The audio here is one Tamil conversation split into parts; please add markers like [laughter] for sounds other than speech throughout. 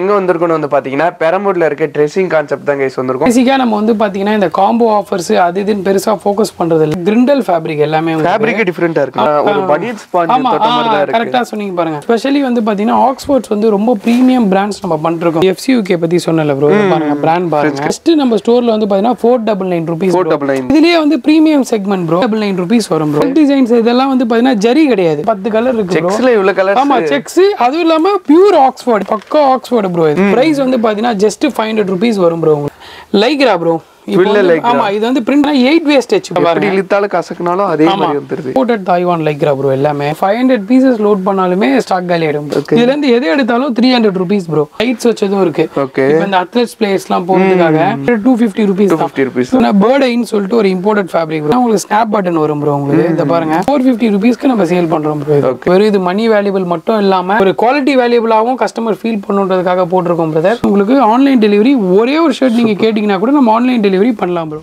எங்க வந்திருக்கோம்னு வந்து பாத்தீங்கன்னா பெரம்பூர்ல இருக்க ட்ரெஸ்ஸிங் கான்செப்ட் தான் கைஸ் வந்திருக்கோம். பேசிக்காக நம்ம வந்து பார்த்தீங்கன்னா இந்த காம்போ ஆஃபர்ஸ் அது இதுன்னு பெருசாக ஃபோக்கஸ் பண்ணுறது இல்லை கிரிண்டல் ஃபேப்ரிக் எல்லாமே. ஃபேப்ரிக் டிஃபரெண்டா இருக்கு. ஒரு பனியன் ஸ்பாஞ்ச் கரெக்டாக சொன்னீங்க பாருங்க. ஸ்பெஷலி வந்து பார்த்தீங்கன்னா ஆக்ஸ்போர்ட்ஸ் வந்து ரொம்ப ப்ரீமியம் பிராண்ட்ஸ் நம்ம பண்ணிருக்கோம் எஃப்சியூகே பற்றி சொன்னல ப்ரோ பாருங்க பிராண்ட் பாருங்க. ஃபர்ஸ்ட் நம்ம ஸ்டோர்ல வந்து பார்த்தீங்கன்னா four double nine rupees four double nine இதுலயே வந்து premium segment bro double nine rupees வரும் ப்ரோ டிசைன்ஸ் இதெல்லாம் வந்து பார்த்தீங்கன்னா ஜரி கிடையாது. பத்து கலர் இருக்கு ப்ரோ செக்ஸ்ல இவ்வளவு கலர் ஆமா செக்ஸ் அதுவும் இல்லாம பியூர் ஆக்ஸ்போர்ட் பக்கா ஆக்ஸ்போர்ட் ப்ரோ இது பிரைஸ் வந்து பாத்தீங்கன்னா ஜஸ்ட் ஃபைவ் ஹண்ட்ரட் ருபீஸ் வரும் ப்ரோ லைக்ரா ப்ரோ ஆமா இது வந்து பிரிண்ட் எயிட் வேஸ்டேஜ் எப்படி இழுத்தாலும் கசக்குனாலும் அதே மாதிரி வந்துருது. இம்போர்ட்டட் தாய்வான் லைக்ரா ப்ரோ எல்லாமே. ஃபைவ் ஹண்ட்ரட் பீசஸ் லோட் பண்ணாலுமே ஸ்டாக் காலி ஆயிடும். இதுல இருந்து எது எடுத்தாலும் three hundred rupees bro lights வச்சதும் இருக்கு. ஓகே இப்போ இந்த அத்லெட்ஸ் பிளேயர்ஸ்லாம் போகிறதுக்காக two fifty rupees fifty rupees சொல்லிட்டு ஒரு இம்போர்ட்டட் ஃபேப்ரிக் ப்ரோ உங்களுக்கு ஸ்னாப் பட்டன் வரும் ப்ரோ உங்களுக்கு. இந்த பாருங்க. ஃபோர் ஃபிஃப்டி ருபீஸ்க்கு நம்ம சேல் பண்றோம் ப்ரோ வெறும் இது மணி வேல்யூபிள் மட்டும் இல்லாம ஒரு குவாலிட்டி வேல்யூபிளாகவும் கஸ்டமர் ஃபீல் பண்ணுன்றதுக்காக போட்டிருக்கோம் பிரதர் உங்களுக்கு ஆன்லைன் டெலிவரி ஒரே ஒரு ஷர்ட் நீங்க கேட்டிங்கன்னா கூட நம்ம ஆன்லைன் டெலிவரி பண்ணலாம் ப்ரோ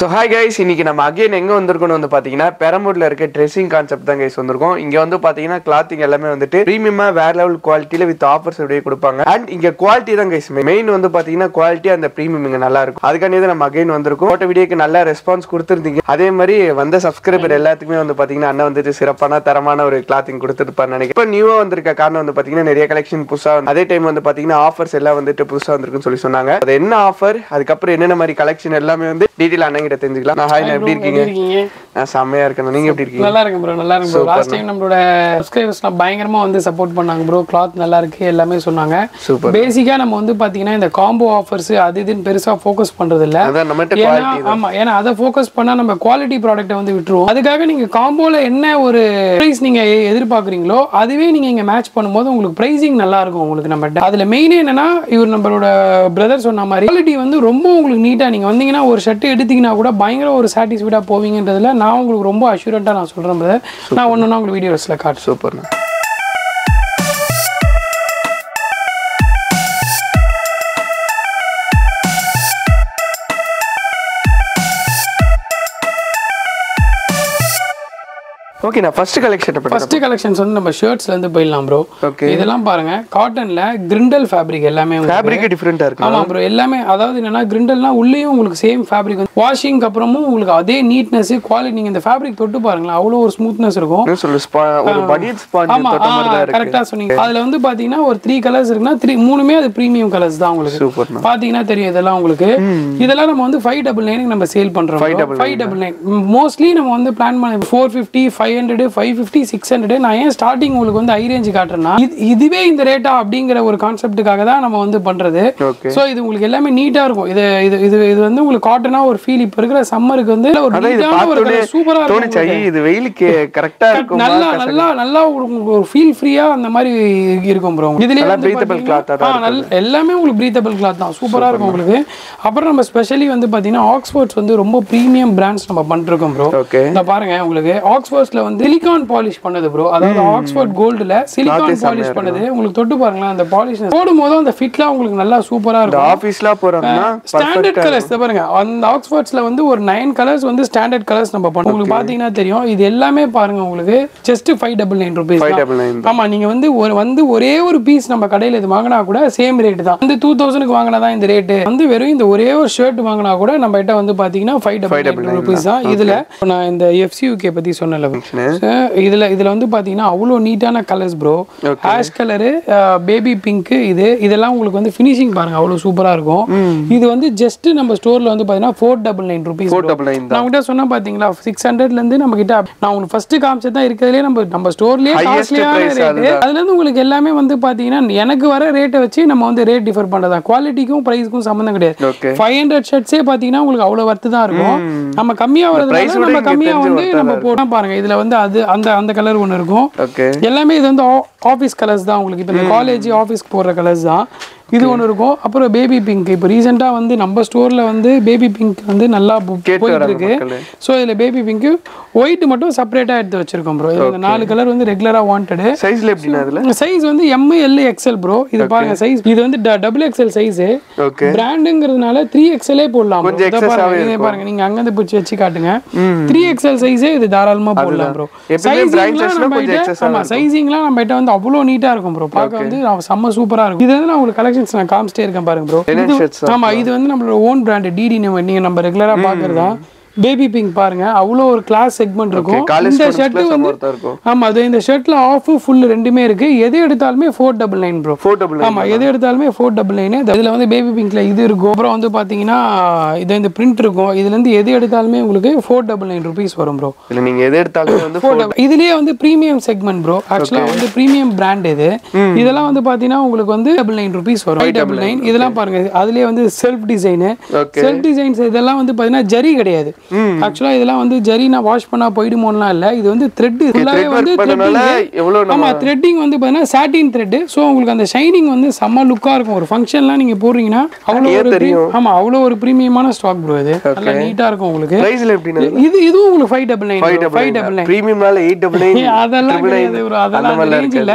ஸோ ஹாய் கைஸ் இன்னைக்கு நம்ம அகைன் எங்கே வந்திருக்கோம்னு வந்து பார்த்தீங்கன்னா பெரம்பூரில் இருக்க ட்ரெஸ்ஸிங் கான்செப்ட் தான் கைஸ் வந்திருக்கோம். இங்கே வந்து பார்த்தீங்கன்னா கிளாத்திங் எல்லாமே வந்துட்டு ப்ரீமியமாக வேற லெவல் குவாலிட்டியில் வித் ஆஃபர்ஸ் அப்படியே கொடுப்பாங்க. அண்ட் இங்கே குவாலிட்டி தான் கைஸ் மெயின் வந்து பார்த்தீங்கன்னா குவாலிட்டி அந்த ப்ரீமியம் இங்கே நல்லா இருக்கும். அதுக்காண்டி தான் நம்ம அகைன் வந்திருக்கோம். ஃபோட்டோ வீடியோக்கு நல்ல ரெஸ்பான்ஸ் கொடுத்துருந்தீங்க. அதே மாதிரி வந்த சப்ஸ்கிரைபர் எல்லாத்துக்குமே வந்து பார்த்தீங்கன்னா அண்ணன் வந்துட்டு சிறப்பான தரமான ஒரு கிளாத்திங் கொடுத்துருப்பாரு நினைக்கிறேன். இப்போ நியூவாக வந்திருக்க காரணம் வந்து பார்த்தீங்கன்னா நிறைய கலெக்ஷன் புதுசாக வந்து- அதே டைம் வந்து பார்த்தீங்கன்னா ஆஃபர்ஸ் எல்லாம் வந்துட்டு புதுசாக வந்திருக்குன்னு சொல்லி சொன்னாங்க. அது என்ன ஆஃபர் அதுக்கப்புறம் என்னென்ன மாதிரி கலெக்ஷன் எல்லாமே வந்து டீட்டெயில் அண்ணன் கிட்ட தெரிஞ்சுக்கலாம். நான் ஹாய் எப்படி இருக்கீங்க? நான் செம்மையா இருக்கேன். நீங்க எப்படி இருக்கீங்க? நல்லா இருக்கு ப்ரோ நல்லா இருக்கு ப்ரோ லாஸ்ட் டைம் நம்மளோட சப்ஸ்கிரைபர்ஸ்லாம் பயங்கரமா வந்து சப்போர்ட் பண்ணாங்க ப்ரோ கிளாத் நல்லா இருக்கு எல்லாமே சொன்னாங்க. பேசிக்கா நம்ம வந்து பாத்தீங்கன்னா இந்த காம்போ ஆஃபர்ஸ் அது இதுன்னு பெருசா ஃபோக்கஸ் பண்றது இல்ல ஏன்னா ஆமா ஏன்னா அதை ஃபோக்கஸ் பண்ணா நம்ம குவாலிட்டி ப்ராடக்ட்டை வந்து விட்டுருவோம். அதுக்காக நீங்க காம்போல என்ன ஒரு பிரைஸ் நீங்க எதிர்பார்க்குறீங்களோ அதுவே நீங்க இங்க மேட்ச் பண்ணும்போது உங்களுக்கு பிரைசிங் நல்லா இருக்கும் உங்களுக்கு நம்ம அதுல மெயின் என்னன்னா இவர் நம்மளோட பிரதர் சொன்ன மாதிரி குவாலிட்டி வந்து ரொம்ப உங்களுக்கு நீட்டா நீங்க வந்தீங்கன்னா ஒரு ஷர்ட் எடுத்தீங்கன்னா கூட பயங்கர ஒரு சாட்டிஸ்ஃபைடாக போவீங்கன்றதுல நான் உங்களுக்கு ரொம்ப அஷூரண்ட்டாக நான் சொல்கிறேன் பிரதர் நான் ஒன்று உங்களுக்கு வீடியோஸில் காட்டு சூப்பர்ண்ணா ஓகே நான் ஃபர்ஸ்ட் கலெக்ஷன் ஃபர்ஸ்ட் கலெக்ஷன்ஸ் வந்து நம்ம ஷர்ட்ஸ்ல இருந்து போயிடலாம் ப்ரோ ஓகே இதெல்லாம் பாருங்க காட்டன்ல கிரிண்டல் ஃபேப்ரிக் எல்லாமே. ஃபேப்ரிக் டிஃபரெண்டா இருக்கு ஆமா ப்ரோ எல்லாமே அதாவது என்னன்னா கிரிண்டல்னா உள்ளேயும் உங்களுக்கு சேம் ஃபேப்ரிக் வந்து வாஷிங் அப்புறமும் உங்களுக்கு அதே நீட்னஸ் குவாலிட்டி நீங்க இந்த ஃபேப்ரிக் தொட்டு பாருங்களேன் அவ்வளோ ஒரு ஸ்மூத்னஸ் இருக்கும். ஒரு பனியன் ஸ்பாஞ்ச் தொட்ட மாதிரி தான் இருக்கு. கரெக்டா சொன்னீங்க. அதுல வந்து பாத்தீங்கன்னா ஒரு த்ரீ கலர்ஸ் இருக்குன்னா த்ரீ மூணுமே அது ப்ரீமியம் கலர்ஸ் தான் உங்களுக்கு. பாத்தீங்கன்னா தெரியும் இதெல்லாம் உங்களுக்கு. இதெல்லாம் நம்ம வந்து ஃபைவ் டபுள் நைனுக்கு நம்ம சேல் பண்றோம் ஃபைவ் டபுள் நைன் மோஸ்ட்லி நம்ம வந்து பிளான் பண்ண four fifty five hundred five fifty six hundred நான் ஏன் ஸ்டார்டிங் உங்களுக்கு வந்து ஹை ரேஞ்ச் காட்டுறேன்னா இது- இதுவே இந்த ரேட்டா அப்படிங்கிற ஒரு கான்செப்ட்டுக்காக தான் நம்ம வந்து பண்றது. ஓகே சோ இது உங்களுக்கு எல்லாமே நீட்டா இருக்கும். இது இது இது இது வந்து உங்களுக்கு காட்டனா ஒரு ஃபீல் இப்ப இருக்கிற சம்மருக்கு வந்து ஒரு அதான் இது நீட்டான ஒரு பார்த்தோன்னே சூப்பரா இருக்கும் இது வெயிலுக்கு கரெக்டா இருக்கும் நல்லா நல்லா நல்லா உங்களுக்கு ஒரு ஃபீல் ஃப்ரீயா அந்த மாதிரி இருக்கும் ப்ரோ இதுலயே எல்லாமே உங்களுக்கு பிரீத்தபிள் கிளாத் தான். சூப்பரா இருக்கும் உங்களுக்கு. அப்புறம் நம்ம ஸ்பெஷலி வந்து பாத்தீங்கன்னா ஆக்ஸ்போர்ட்ஸ் வந்து ரொம்ப ப்ரீமியம் பிராண்ட்ஸ் நம்ம பண்ணிருக்கோம் ப்ரோ இந்த பாருங்க உங்களுக்கு ஆக்ஸ்போர்ட்ஸ்ல வந்து சிலிகான் பாலிஷ் பண்ணது ப்ரோ அதாவது ஆக்ஸ்போர்ட் கோல்டுல சிலிகான் பாலிஷ் பண்ணது. உங்களுக்கு தொட்டு பாருங்களேன் அந்த பாலிஷ் போடும்போது அந்த ஃபிட்லாம் உங்களுக்கு நல்லா சூப்பரா இருக்கும். ஆபீஸ்லாம் போறோம்னா ஸ்டாண்டர்ட் கலர்ஸ் பாருங்க. அந்த ஆக்ஸ்போர்ட்ஸ்ல வந்து ஒரு நைன் கலர்ஸ் வந்து ஸ்டாண்டர்ட் கலர்ஸ் நம்ம பண்ணுவோம் உங்களுக்கு பாத்தீங்கன்னா தெரியும். இது எல்லாமே பாருங்க உங்களுக்கு. Just five double nine rupees ஆமா நீங்க வந்து ஒரு வந்து ஒரே ஒரு பீஸ் நம்ம கடையில இது வாங்கினா கூட சேம் ரேட் தான். வந்து டூ தௌசண்ட்க்கு வாங்கினா தான் இந்த ரேட்டு வந்து வெறும் இந்த ஒரே ஒரு ஷர்ட் வாங்கினா கூட நம்ம கிட்ட வந்து பாத்தீங்கன்னா ஃபைவ் டபுள் ருபீஸ் தான். இதுல நான் இந்த எஃப்சியூகே பத்தி சொன்னல இதுல இதுல வந்து பாத்தீங்கன்னா அவ்வளோ நீட்டான colours bro ash colour baby pink இது இதெல்லாம் உங்களுக்கு வந்து ஃபினிஷிங் பாருங்க அவ்வளோ சூப்பரா இருக்கும். இது வந்து ஜஸ்ட் நம்ம ஸ்டோர்ல வந்து பாத்தீங்கன்னா four double nine rupees four double nine உங்ககிட்ட சொன்னா பாத்தீங்களா சிக்ஸ் ஹண்ட்ரட்ல இருந்து நம்ம கிட்ட நான் உங்களுக்கு ஃபர்ஸ்ட் காமிச்சது தான் இருக்கிறதுலே நம்ம நம்ம ஸ்டோர்லயே காஸ்ட்லியான. அதுல இருந்து உங்களுக்கு எல்லாமே வந்து பாத்தீங்கன்னா எனக்கு வர ரேட்டை வச்சு நம்ம வந்து ரேட் டிஃபர் பண்றதா குவாலிட்டிக்கும் பிரைஸ்க்கும் சம்மந்தம் கிடையாது. ஃபைவ் ஹண்ட்ரட் ஷர்ட்ஸே பாத்தீங்கன்னா உங்களுக்கு அவ்வளவு வர்த்து தான் இருக்கும். நம்ம கம்மியா வரதுனால நம்ம கம்மியா வந்து நம்ம போட்டா பாருங்க இதுல வந்து அது அந்த அந்த கலர் ஒன்று இருக்கும். எல்லாமே இது வந்து ஆஃபீஸ் கலர்ஸ் தான் உங்களுக்கு. இப்போ இந்த காலேஜ் ஆஃபீஸ்க்கு போடுற கலர்ஸ் தான். இது ஒன்று இருக்கும். அப்புறம் பேபி பிங்க் இப்போ ரீசெண்டாக வந்து நம்ம ஸ்டோரில் வந்து பேபி பிங்க் வந்து நல்லா போயிட்டு இருக்கு. ஸோ இதில் பேபி பிங்க் ஒயிட் மட்டும் செப்பரேட்டாக எடுத்து வச்சிருக்கோம் ப்ரோ இந்த நாலு கலர் வந்து ரெகுலராக வாண்டடு சைஸ்ல எப்படின்னா சைஸ் வந்து எம் எல் எக்ஸ்எல் ப்ரோ இது பாருங்க சைஸ் இது வந்து டபுள் எக்ஸ்எல் சைஸ் பிராண்டுங்கிறதுனால த்ரீ எக்ஸ்எல்லே போடலாம் பாருங்க இதை பாருங்க. நீங்க அங்கிருந்து பிடிச்சி வச்சு காட்டுங்க. த்ரீ எக்ஸ்எல் சைஸே இது தாராளமா போடலாம் ப்ரோ னா நம்ம கிட்ட excess ஆ ஆமா சைசிங்லாம் நம்ம கிட்ட வந்து அவ்வளோ நீட்டா இருக்கும் ப்ரோ பார்க்க வந்து செம்ம சூப்பரா இருக்கும். இது வந்து நான் உங்களுக்கு கலெக்ஷன்ஸ் நான் காமிச்சிட்டே இருக்கேன் பாருங்க ப்ரோ ஆமா இது வந்து நம்மளோட ஓன் பிராண்ட் டிடி நம்ம நீங்க நம்ம ரெகுலரா பாக்குறதா? பேபி பிங்க் பாருங்க. அவ்வளோ ஒரு கிளாஸ் செக்மெண்ட் இருக்கும். இந்த ஷர்ட் வந்து ஆமா அது இந்த ஷர்ட்ல ஆஃப் ஃபுல் ரெண்டுமே இருக்கு. எது எடுத்தாலுமே four double nine bro four double ஆமா எது எடுத்தாலுமே ஃபோர் டபுள் நைனு இதுல வந்து பேபி பிங்க்ல இது இருக்கும். அப்புறம் வந்து பாத்தீங்கன்னா இது இந்த பிரிண்ட் இருக்கும். இதுல இருந்து எது எடுத்தாலுமே உங்களுக்கு ஃபோர் டபுள் நைன் ருபீஸ் வரும் ப்ரோ இல்ல நீங்க எது எடுத்தாலுமே வந்து ஃபோர் இதுலயே வந்து பிரீமியம் செக்மெண்ட் ப்ரோ ஆக்சுவலா வந்து பிரீமியம் பிராண்ட் இது. இதெல்லாம் வந்து பாத்தீங்கன்னா உங்களுக்கு வந்து டபுள் நைன் ருபீஸ் வரும். டபுள் நைன் இதெல்லாம் பாருங்க. அதுலயே வந்து செல்ஃப் டிசைனு. செல்ஃப் டிசைன்ஸ் இதெல்லாம் வந்து பாத்தீங்கன்னா ஜரி கிடையாது. ஆக்சுவலா இதெல்லாம் வந்து ஜரி நான் வாஷ் பண்ணா போயிடுமோலாம் இல்ல. இது வந்து த்ரெட் ஃபுல்லாவே வந்து ஆமா த்ரெட்டிங் வந்து பாத்தீங்கன்னா சாட்டின் த்ரெட் ஸோ உங்களுக்கு அந்த ஷைனிங் வந்து செம்ம லுக்கா இருக்கும். ஒரு ஃபங்க்ஷன்லாம் நீங்க போடுறீங்கன்னா அவ்வளோ ஒரு ஆமா அவ்வளோ ஒரு பிரீமியமான ஸ்டாக் ப்ரோ இது. நல்லா நீட்டா இருக்கும் உங்களுக்கு. பிரைஸ்ல எப்படின்னா இது இதுவும் உங்களுக்கு five double nine five double nine பிரீமியம்னால eight double nine அதெல்லாம் கிடையாது bro. அதெல்லாம் range இல்ல.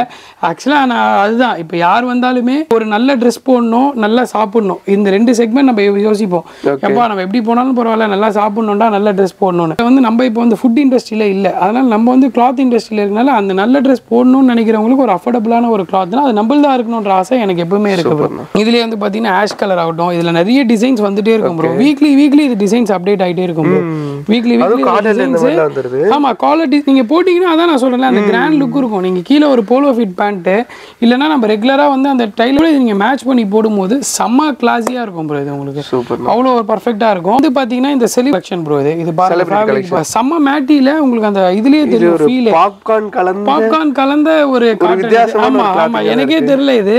ஆக்சுவலா நான் அதுதான். இப்போ யார் வந்தாலுமே ஒரு நல்ல ட்ரெஸ் போடணும் நல்லா சாப்பிடணும். இந்த ரெண்டு செக்மெண்ட் நம்ம யோசிப்போம். எப்பா நம்ம எப்படி போனாலும் பரவாயில்ல நல்லா சாப்பிடணும்டா நல்ல ட்ரெஸ் போடணும்னு. வந்து நம்ம இப்போ வந்து ஃபுட் இண்டஸ்ட்ரியில இல்ல. அதனால நம்ம வந்து கிளாத் இண்டஸ்ட்ரியில இருக்கனால அந்த நல்ல ட்ரெஸ் போடணும்னு நினைக்கிறவங்களுக்கு ஒரு அஃபோர்டபுளான ஒரு கிளாத்னா அது நம்மள்தான் இருக்கணும்ன்ற ஆசை எனக்கு எப்பவுமே இருக்கு. இதுலயே வந்து பாத்தீங்கன்னா ஆஷ் கலர் ஆகட்டும் இதுல நிறைய டிசைன்ஸ் வந்துட்டே இருக்கும் ப்ரோ வீக்லி வீக்லி இது டிசைன்ஸ் அப்டேட் ஆயிட்டே இருக்கும் வீக்லி வீக்லி ஆமா குவாலிட்டி நீங்க போட்டீங்கன்னா அதான் நான் சொல்றேன்ல அந்த கிராண்ட் லுக் இருக்கும். நீங்க கீழே ஒரு போலோ ஃபிட் பேண்ட் இல்லைன்னா நம்ம ரெகுலரா வந்து அந்த டைலோட நீங்க மேட்ச் பண்ணி போடும்போது செம்ம கிளாஸியா இருக்கும் ப்ரோ இது உங்களுக்கு. சூப்பர் அவ்வளோ ஒரு பர்ஃபெக்டா இருக்கும். இது பாத்தீங்கன்னா இந்த செலிப்ரேஷன் ப்ரோ இது. இது பாருங்க செம்ம மேட்டில உங்களுக்கு அந்த இதுலயே தெரியும் ஃபீல் பாப்கார்ன் கலந்து பாப்கார்ன் கலந்த ஒரு ஆமா ஆமா எனக்கே. தெரியல இது.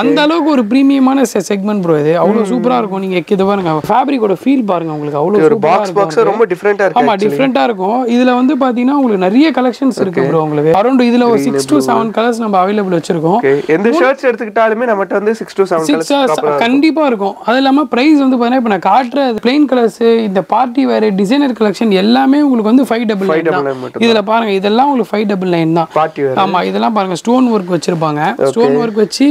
அந்த அளவுக்கு ஒரு பிரீமியமான செக்மெண்ட் ப்ரோ இது. அவ்வளவு சூப்பரா இருக்கும். நீங்க இது பாருங்க. ஃபேப்ரிக்கோட ஃபீல் பாருங்க உங்களுக்கு. அவ்வளவு ஒரு பாக்ஸ் இருக்கும் பாக்ஸ் ரொம்ப டிஃப்ரெண்டா இருக்கு ஆமா டிஃப்ரெண்டா இருக்கும். இதுல வந்து பாத்தீங்கன்னா உங்களுக்கு நிறைய கலெக்ஷன்ஸ் இருக்கு ப்ரோ உங்களுக்கு. அரௌண்ட் இதுல ஒரு சிக்ஸ் டு செவன் கலர்ஸ் நம்ம அவைலபிள் வச்சிருக்கோம். எந்த ஷர்ட்ஸ் எடுத்துக்கிட்டாலுமே நம்மகிட்ட வந்து சிக்ஸ் டு செவன் கலர்ஸ் கண்டிப்பா இருக்கும். அது இல்லாம பிரைஸ் வந்து பாத்தீங்கன்னா இப்ப நான் காட்டுற பிளைன் கலர்ஸ் இந்த பார்ட்டி வேற டிசைனர் கலெக்ஷன் எல்லாமே உங்களுக்கு வந்து ஃபைவ் டபுள் நைன் தான். இதுல பாருங்க இதெல்லாம் உங்களுக்கு ஃபைவ் டபுள் நைன் தான். ஆமா இதெல்லாம் பாருங்க ஸ்டோன் ஒர்க் வச்சிருப்பாங்க. ஸ்டோன் ஒர்க் வச்சு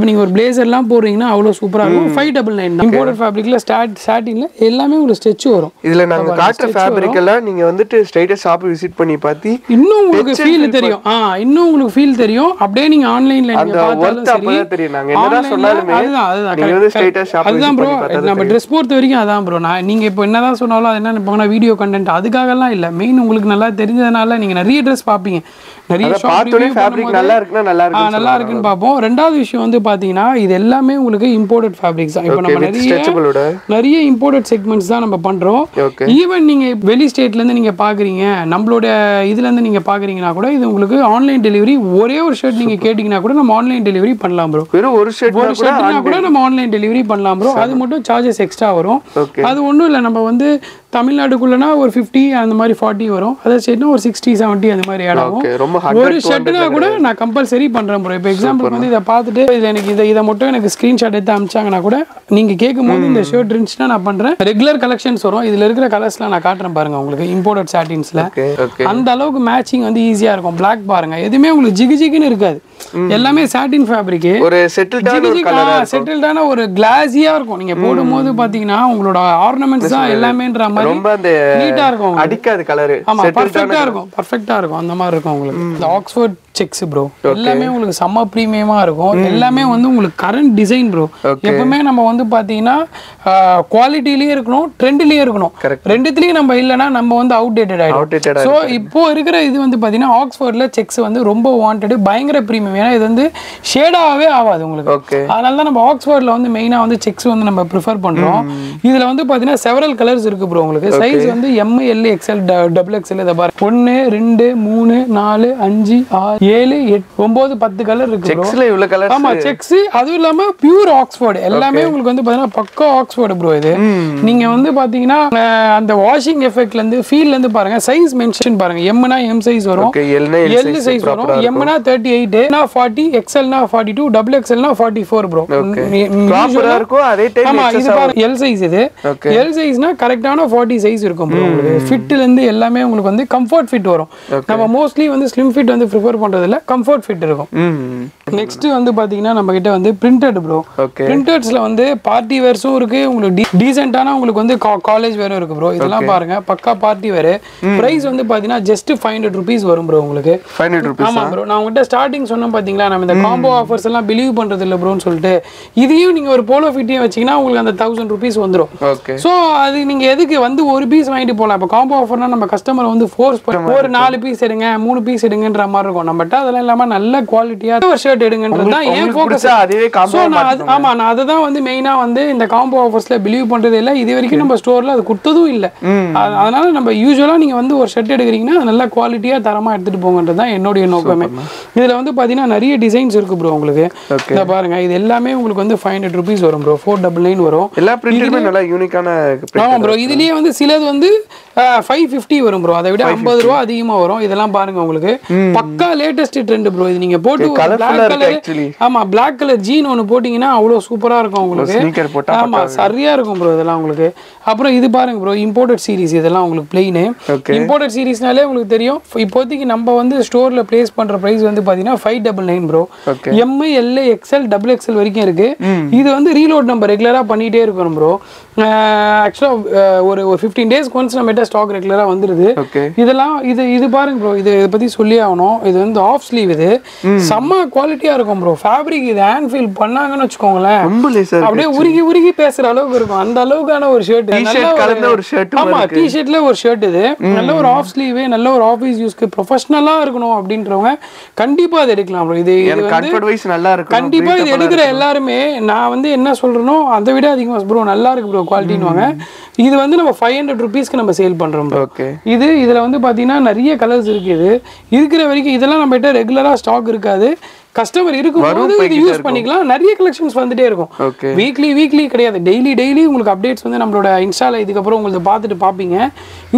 இப்போ நீங்க ஒரு பிளேசர்லாம் போடுறீங்கன்னா அவ்வளவு சூப்பரா இருக்கும். ஃபைவ் டபுள் நைன் இம்போர்ட் ஃபேப்ரிக்ல ஸ்டார்ட் ஸ்டார்டிங்ல எல்லாமே உங்களுக்கு ஸ்டெச் வரும். இதுல நாங்க காட்டுற ஃபேப்ரிக் எல்லாம் நீங்க வந்துட்டு ஸ்ட்ரைட்டா ஷாப் விசிட் பண்ணி பார்த்து இன்னும் உங்களுக்கு ஃபீல் தெரியும். ஆ இன்னும் உங்களுக்கு ஃபீல் தெரியும். அப்படியே நீங்க ஆன்லைன்ல அந்த பார்த்தாலும் ஒர்த் சரி. அப்பதான் தெரியும். நாங்க என்னதான் சொன்னாலுமே அதுதான் அதுதான் வந்து ஷாப் ப்ரோ நம்ம ட்ரெஸ் பொறுத்த வரைக்கும் அதான் ப்ரோ நான் நீங்க இப்போ என்னதான் சொன்னாலும் அது என்ன நினைப்பாங்கன்னா வீடியோ கண்டென்ட் அதுக்காகலாம் இல்ல. மெயின் உங்களுக்கு நல்லா தெரிஞ்சதுனால நீங்க நிறைய ட்ரெஸ் பார்ப்பீங்க. நிறைய பண்ணும்போது- நல்லா இருக்குன்னா நல்லா இருக்கு நல்லா இருக்குன்னு பார்ப்போம். ரெண்டாவது விஷயம் வந்து பாத்தீங்கன்னா இது எல்லாமே உங்களுக்கு இம்போர்ட்டட் ஃபேப்ரிக்ஸ் தான். இப்போ நம்ம நிறைய. நிறைய இம்போர்ட்டட் செக்மெண்ட்ஸ் தான் நம்ம பண்றோம். ஓகே ஈவன் நீங்க வெளி ஸ்டேட்ல இருந்து நீங்க பாக்குறீங்க நம்மளோட இதுல இருந்து நீங்க பாக்குறீங்கன்னா கூட இது உங்களுக்கு ஆன்லைன் டெலிவரி ஒரே ஒரு ஷர்ட் நீங்க கேட்டீங்கன்னா கூட நம்ம ஆன்லைன் டெலிவரி பண்ணலாம் ப்ரோ வெறும் ஒரு ஷர்ட் ஒரு ஷர்ட்னா கூட நம்ம ஆன்லைன் டெலிவரி பண்ணலாம் ப்ரோ அது மட்டும் சார்ஜஸ் எக்ஸ்ட்ரா வரும். அது ஒன்றும் இல்லை நம்ம வந்து தமிழ்நாடுக்குள்ளனா ஒரு ஃபிஃப்டி அந்த மாதிரி ஃபார்ட்டி வரும். அதர் ஸ்டேட்னா ஒரு சிக்ஸ்டி செவன்ட்டி அந்த மாதிரி ஆகும். ஒரு 100 ஷர்ட்னா கூட நான் கம்பல்சரி பண்றேன் ப்ரோ இப்போ எக்ஸாம்பிள் வந்து இதை பார்த்துட்டு இது எனக்கு இதை இதை மட்டும் எனக்கு ஸ்க்ரீன்ஷாட் எடுத்து அமிச்சாங்கன்னா கூட நீங்க கேட்கும் போது இந்த ஷர்ட் இருந்துச்சுன்னா நான் பண்றேன். ரெகுலர் கலெக்ஷன்ஸ் வரும். இதுல இருக்கிற கலர்ஸ்லாம் நான் காட்டுறேன் பாருங்க உங்களுக்கு இம்போர்ட்டட் சாட்டின்ஸ்ல அந்த அளவுக்கு மேட்சிங் வந்து ஈஸியா இருக்கும். Black பாருங்க. எதுவுமே உங்களுக்கு ஜிகு ஜிகுன்னு இருக்காது. எல்லாமே சாட்டின் ஃபேப்ரிக் ஒரு செட்டில்டான ஒரு கலர் செட்டில்டான ஒரு கிளாஸியா இருக்கும். நீங்க போடும்போது பாத்தீங்கன்னா உங்களோட ஆர்னமெண்ட்ஸ் தான் எல்லாமேன்ற மாதிரி ரொம்ப அந்த நீட்டா இருக்கும். அடிக்காது கலரு ஆமா பர்ஃபெக்ட்டா இருக்கும் பர்ஃபெக்ட்டா இருக்கும் அந்த மாதிரி இருக்கும் உங்களுக்கு. இந்த ஆக்ஸ்ஃபோர்ட் செக்ஸ் ப்ரோ எல்லாமே உங்களுக்கு செம்ம ப்ரீமியமா இருக்கும். எல்லாமே வந்து உங்களுக்கு கரண்ட் டிசைன் ப்ரோ எப்பவுமே நம்ம வந்து பாத்தீங்கன்னா குவாலிட்டிலயே இருக்கணும் ட்ரெண்ட்லயே இருக்கணும். ரெண்டுத்துலயும் நம்ம இல்லைன்னா நம்ம வந்து அவுடேட்டட் ஆயிடும். ஸோ இப்போ இருக்கிற இது வந்து பாத்தீங்கன்னா ஆக்ஸ்ஃபோர்ட்ல செக்ஸ் வந்து ரொம்ப வாண்டட் பயங்கர ப்ரீமியம் ஏன்னா இது வந்து ஷேடாவே ஆகாது உங்களுக்கு. அதனால தான் நம்ம ஆக்ஸ்ஃபோர்ட்ல வந்து மெயினா வந்து செக்ஸ் வந்து நம்ம ப்ரிஃபர் பண்றோம். இதுல வந்து பாத்தீங்கன்னா செவரல் கலர்ஸ் இருக்கு ப்ரோ உங்களுக்கு சைஸ் வந்து M L XL double XL இதை பாரு. ஒன்னு ரெண்டு மூணு நாலு அஞ்சு ஆறு ஏழு எட்டு ஒன்பது பத்து கலர் இருக்கு செக்ஸ்ல கலர் ஆமா செக்ஸ் அதுவும் இல்லாம பியூர் ஆக்ஸ்போர்டு எல்லாமே உங்களுக்கு வந்து பாத்தீங்கன்னா பக்கா ஆக்ஸ்போர்டு ப்ரோ இது. நீங்க வந்து பாத்தீங்கன்னா அந்த வாஷிங் எஃபெக்ட்ல இருந்து ஃபீல்ல இருந்து பாருங்க சைஸ் மென்ஷன் பாருங்க. எம்னா எம் சைஸ் வரும். எல் சைஸ் வரும். எம்னா தேர்ட்டி எயிட் ஃபார்ட்டி எக்ஸ்எல்னா ஃபார்ட்டி டூ டபுள் எக்ஸ்எல்னா ஃபார்ட்டி ஃபோர் ப்ரோ இருக்கும் அதே டைம் ஆமா இது பாருங்க எல் சைஸ் இது. எல் சைஸ்னா கரெக்டான ஃபார்ட்டி சைஸ் இருக்கும் உங்களுக்கு. ஃபிட்ல இருந்து எல்லாமே உங்களுக்கு வந்து கம்ஃபர்ட் ஃபிட் வரும். நம்ம மோஸ்ட்லி வந்து ஸ்லிம் ஃபிட் வந்து ப்ரிஃபர் பண்றது இல்ல கம்ஃபர்ட் ஃபிட் இருக்கும் நெக்ஸ்ட் வந்து பாத்தீங்கன்னா நம்ம கிட்ட வந்து பிரிண்டட் ப்ரோ பிரிண்டட்ஸ்ல வந்து பார்ட்டி வேர்ஸும் இருக்கு உங்களுக்கு டீசென்டான உங்களுக்கு வந்து காலேஜ் வேரும் இருக்கு ப்ரோ இதெல்லாம் பாருங்க பக்கா பார்ட்டி வேர் பிரைஸ் வந்து பாத்தீங்கன்னா ஜஸ்ட் ஃபைவ் ஹண்ட்ரட் ருபீஸ் வரும் ப்ரோ உங்களுக்கு. ஃபைவ் ஹண்ட்ரட் ருபீஸ் ஆமா ப்ரோ நான் உங்ககிட்ட ஸ்டார்டிங் சொன்னேன் பாத்தீங்களா நம்ம இந்த காம்போ ஆஃபர்ஸ் எல்லாம் பிலீவ் பண்றது இல்ல ப்ரோன்னு சொல்லிட்டு. இதையும் நீங்க ஒரு போலோ ஃபிட்டையும் வச்சீங்கன்னா உங்களுக்கு அந்த தௌசண்ட் ருபீஸ் வந்துரும். ஓகே சோ அது நீங்க எதுக்கு வந்து ஒரு பீஸ் வாங்கிட்டு போலாம். இப்போ காம்போ ஆஃபர்னா நம்ம கஸ்டமர் வந்து ஃபோர்ஸ் பண்ணி ஒரு நாலு பீஸ் எடுங்க மூணு பீஸ் எடுங்கன்ற மாதிரி இருக்கும். நம்மகிட்ட அதெல்லாம் இல்லாம நல்ல குவாலிட்டியா ஒரு ஷர்ட் எடுங்கன்றது தான் ஏன் ஃபோக்கஸ் அதுவே ஸோ நான் அது ஆமா நான் அதை தான் வந்து மெயினா வந்து இந்த காம்போ ஆஃபர்ஸ்ல பிலீவ் பண்றது இல்லை. இது வரைக்கும் நம்ம ஸ்டோர்ல அது கொடுத்ததும் இல்லை. அது- அதனால நம்ம யூஸ்வலா நீங்க வந்து ஒரு ஷர்ட் எடுக்கிறீங்கன்னா நல்ல குவாலிட்டியா தரமா எடுத்துட்டு போங்கன்றது தான் என்னுடைய நோக்கமே. இதுல வந்து பாத்தீங்கன்னா நிறைய டிசைன்ஸ் இருக்கு ப்ரோ உங்களுக்கு. Okay. இந்த பாருங்க. இது எல்லாமே உங்களுக்கு வந்து ஃபைவ் ஹண்ட்ரட் ருபீஸ் வரும் ப்ரோ ஃபோர் டபுள் நைன் வரும். எல்லா பிரிண்டடுமே நல்லா யூனிக்கான ஆமா ப்ரோ இதுலயே வந்து சிலது வந்து ஃபைவ் ஃபிஃப்டி வரும் ப்ரோ அதை விட ஐம்பது ரூபா அதிகமா வரும். இதெல்லாம் பாருங்க உங்களுக்கு. பக்கா லேட்டஸ்ட் ட்ரெண்ட் ப்ரோ இது நீங்க போட்டு ஒரு colourful-ஆ black இருக்கு color actually. ஆமா black கலர் ஜீன் ஒன்னு போட்டீங்கன்னா அவ்வளவு சூப்பரா இருக்கும் உங்களுக்கு. sneaker போட்டா ஆமா சரியா இருக்கும் ப்ரோ இதெல்லாம் உங்களுக்கு. அப்புறம் இது பாருங்க ப்ரோ இம்போர்ட்டட் சீரிஸ் இதெல்லாம் உங்களுக்கு பிளெயின். இம்போர்ட்டட் சீரிஸ்னாலே உங்களுக்கு தெரியும். இப்போதைக்கு நம்ம வந்து ஸ்டோர்ல பிளேஸ் பண்ற பிரைஸ் வந்து பாத்தீங்கன்னா five double nine bro Okay. M L XL double XL வரைக்கும் இருக்கு. இது வந்து ரீலோட் நம்ம ரெகுலரா பண்ணிட்டே இருக்கணும் ப்ரோ ஆக்சுவலா ஒரு ஒரு ஃபிஃப்டீன் டேஸ்க்கு ஒன்ஸ் நம்ம ஸ்டாக் ரெகுலரா வந்துருது. ஓகே இதெல்லாம் இது இது பாருங்க ப்ரோ இது இதை பத்தி சொல்லி ஆகணும். இது வந்து ஆஃப் ஸ்லீவ் இது. செம்ம குவாலிட்டியா இருக்கும் ப்ரோ ஃபேப்ரிக் இது ஹேண்ட் ஃபீல் பண்ணாங்கன்னு வச்சுக்கோங்களேன். அப்படியே உருகி உருகி பேசுற அளவுக்கு இருக்கும். அந்த அளவுக்கான ஒரு ஷர்ட் ஒரு shirt ஆமா டி ஷர்ட்ல ஒரு ஷர்ட் இது. நல்ல ஒரு ஆஃப் ஸ்லீவ் நல்ல ஒரு ஆஃபீஸ் யூஸ்க்கு ப்ரொஃபஷனலா இருக்கணும் அப்படின்றவங்க கண்டிப்பா அது எடுக்கலாம் ப்ரோ இது நல்லா இருக்கும். கண்டிப்பா இது எடுக்கிற எல்லாருமே நான் வந்து என்ன சொல்றேனோ அதை விட அதிகமா ப்ரோ நல்லா இருக்கு ப்ரோ குவாலிட்டின்னு இது வந்து நம்ம ஃபைவ் ஹண்ட்ரட் ருபீஸ்க்கு நம்ம சேல் பண்றோம் ப்ரோ ஓகே இது இதுல வந்து பாத்தீங்கன்னா நிறைய கலர்ஸ் இருக்கு இது. இருக்கிற வரைக்கும் இதெல்லாம் நம்ம கிட்ட ரெகுலரா ஸ்டாக் இருக்காது. கஸ்டமர் இருக்கும்போது இது யூஸ் பண்ணிக்கலாம். நிறைய கலெக்ஷன்ஸ் வந்துட்டே இருக்கும். வீக்லி வீக்லி கிடையாது. டெய்லி டெய்லி உங்களுக்கு அப்டேட்ஸ் வந்து நம்மளோட இன்ஸ்டால இதுக்கப்புறம் உங்களுக்கு பார்த்துட்டு பார்ப்பீங்க.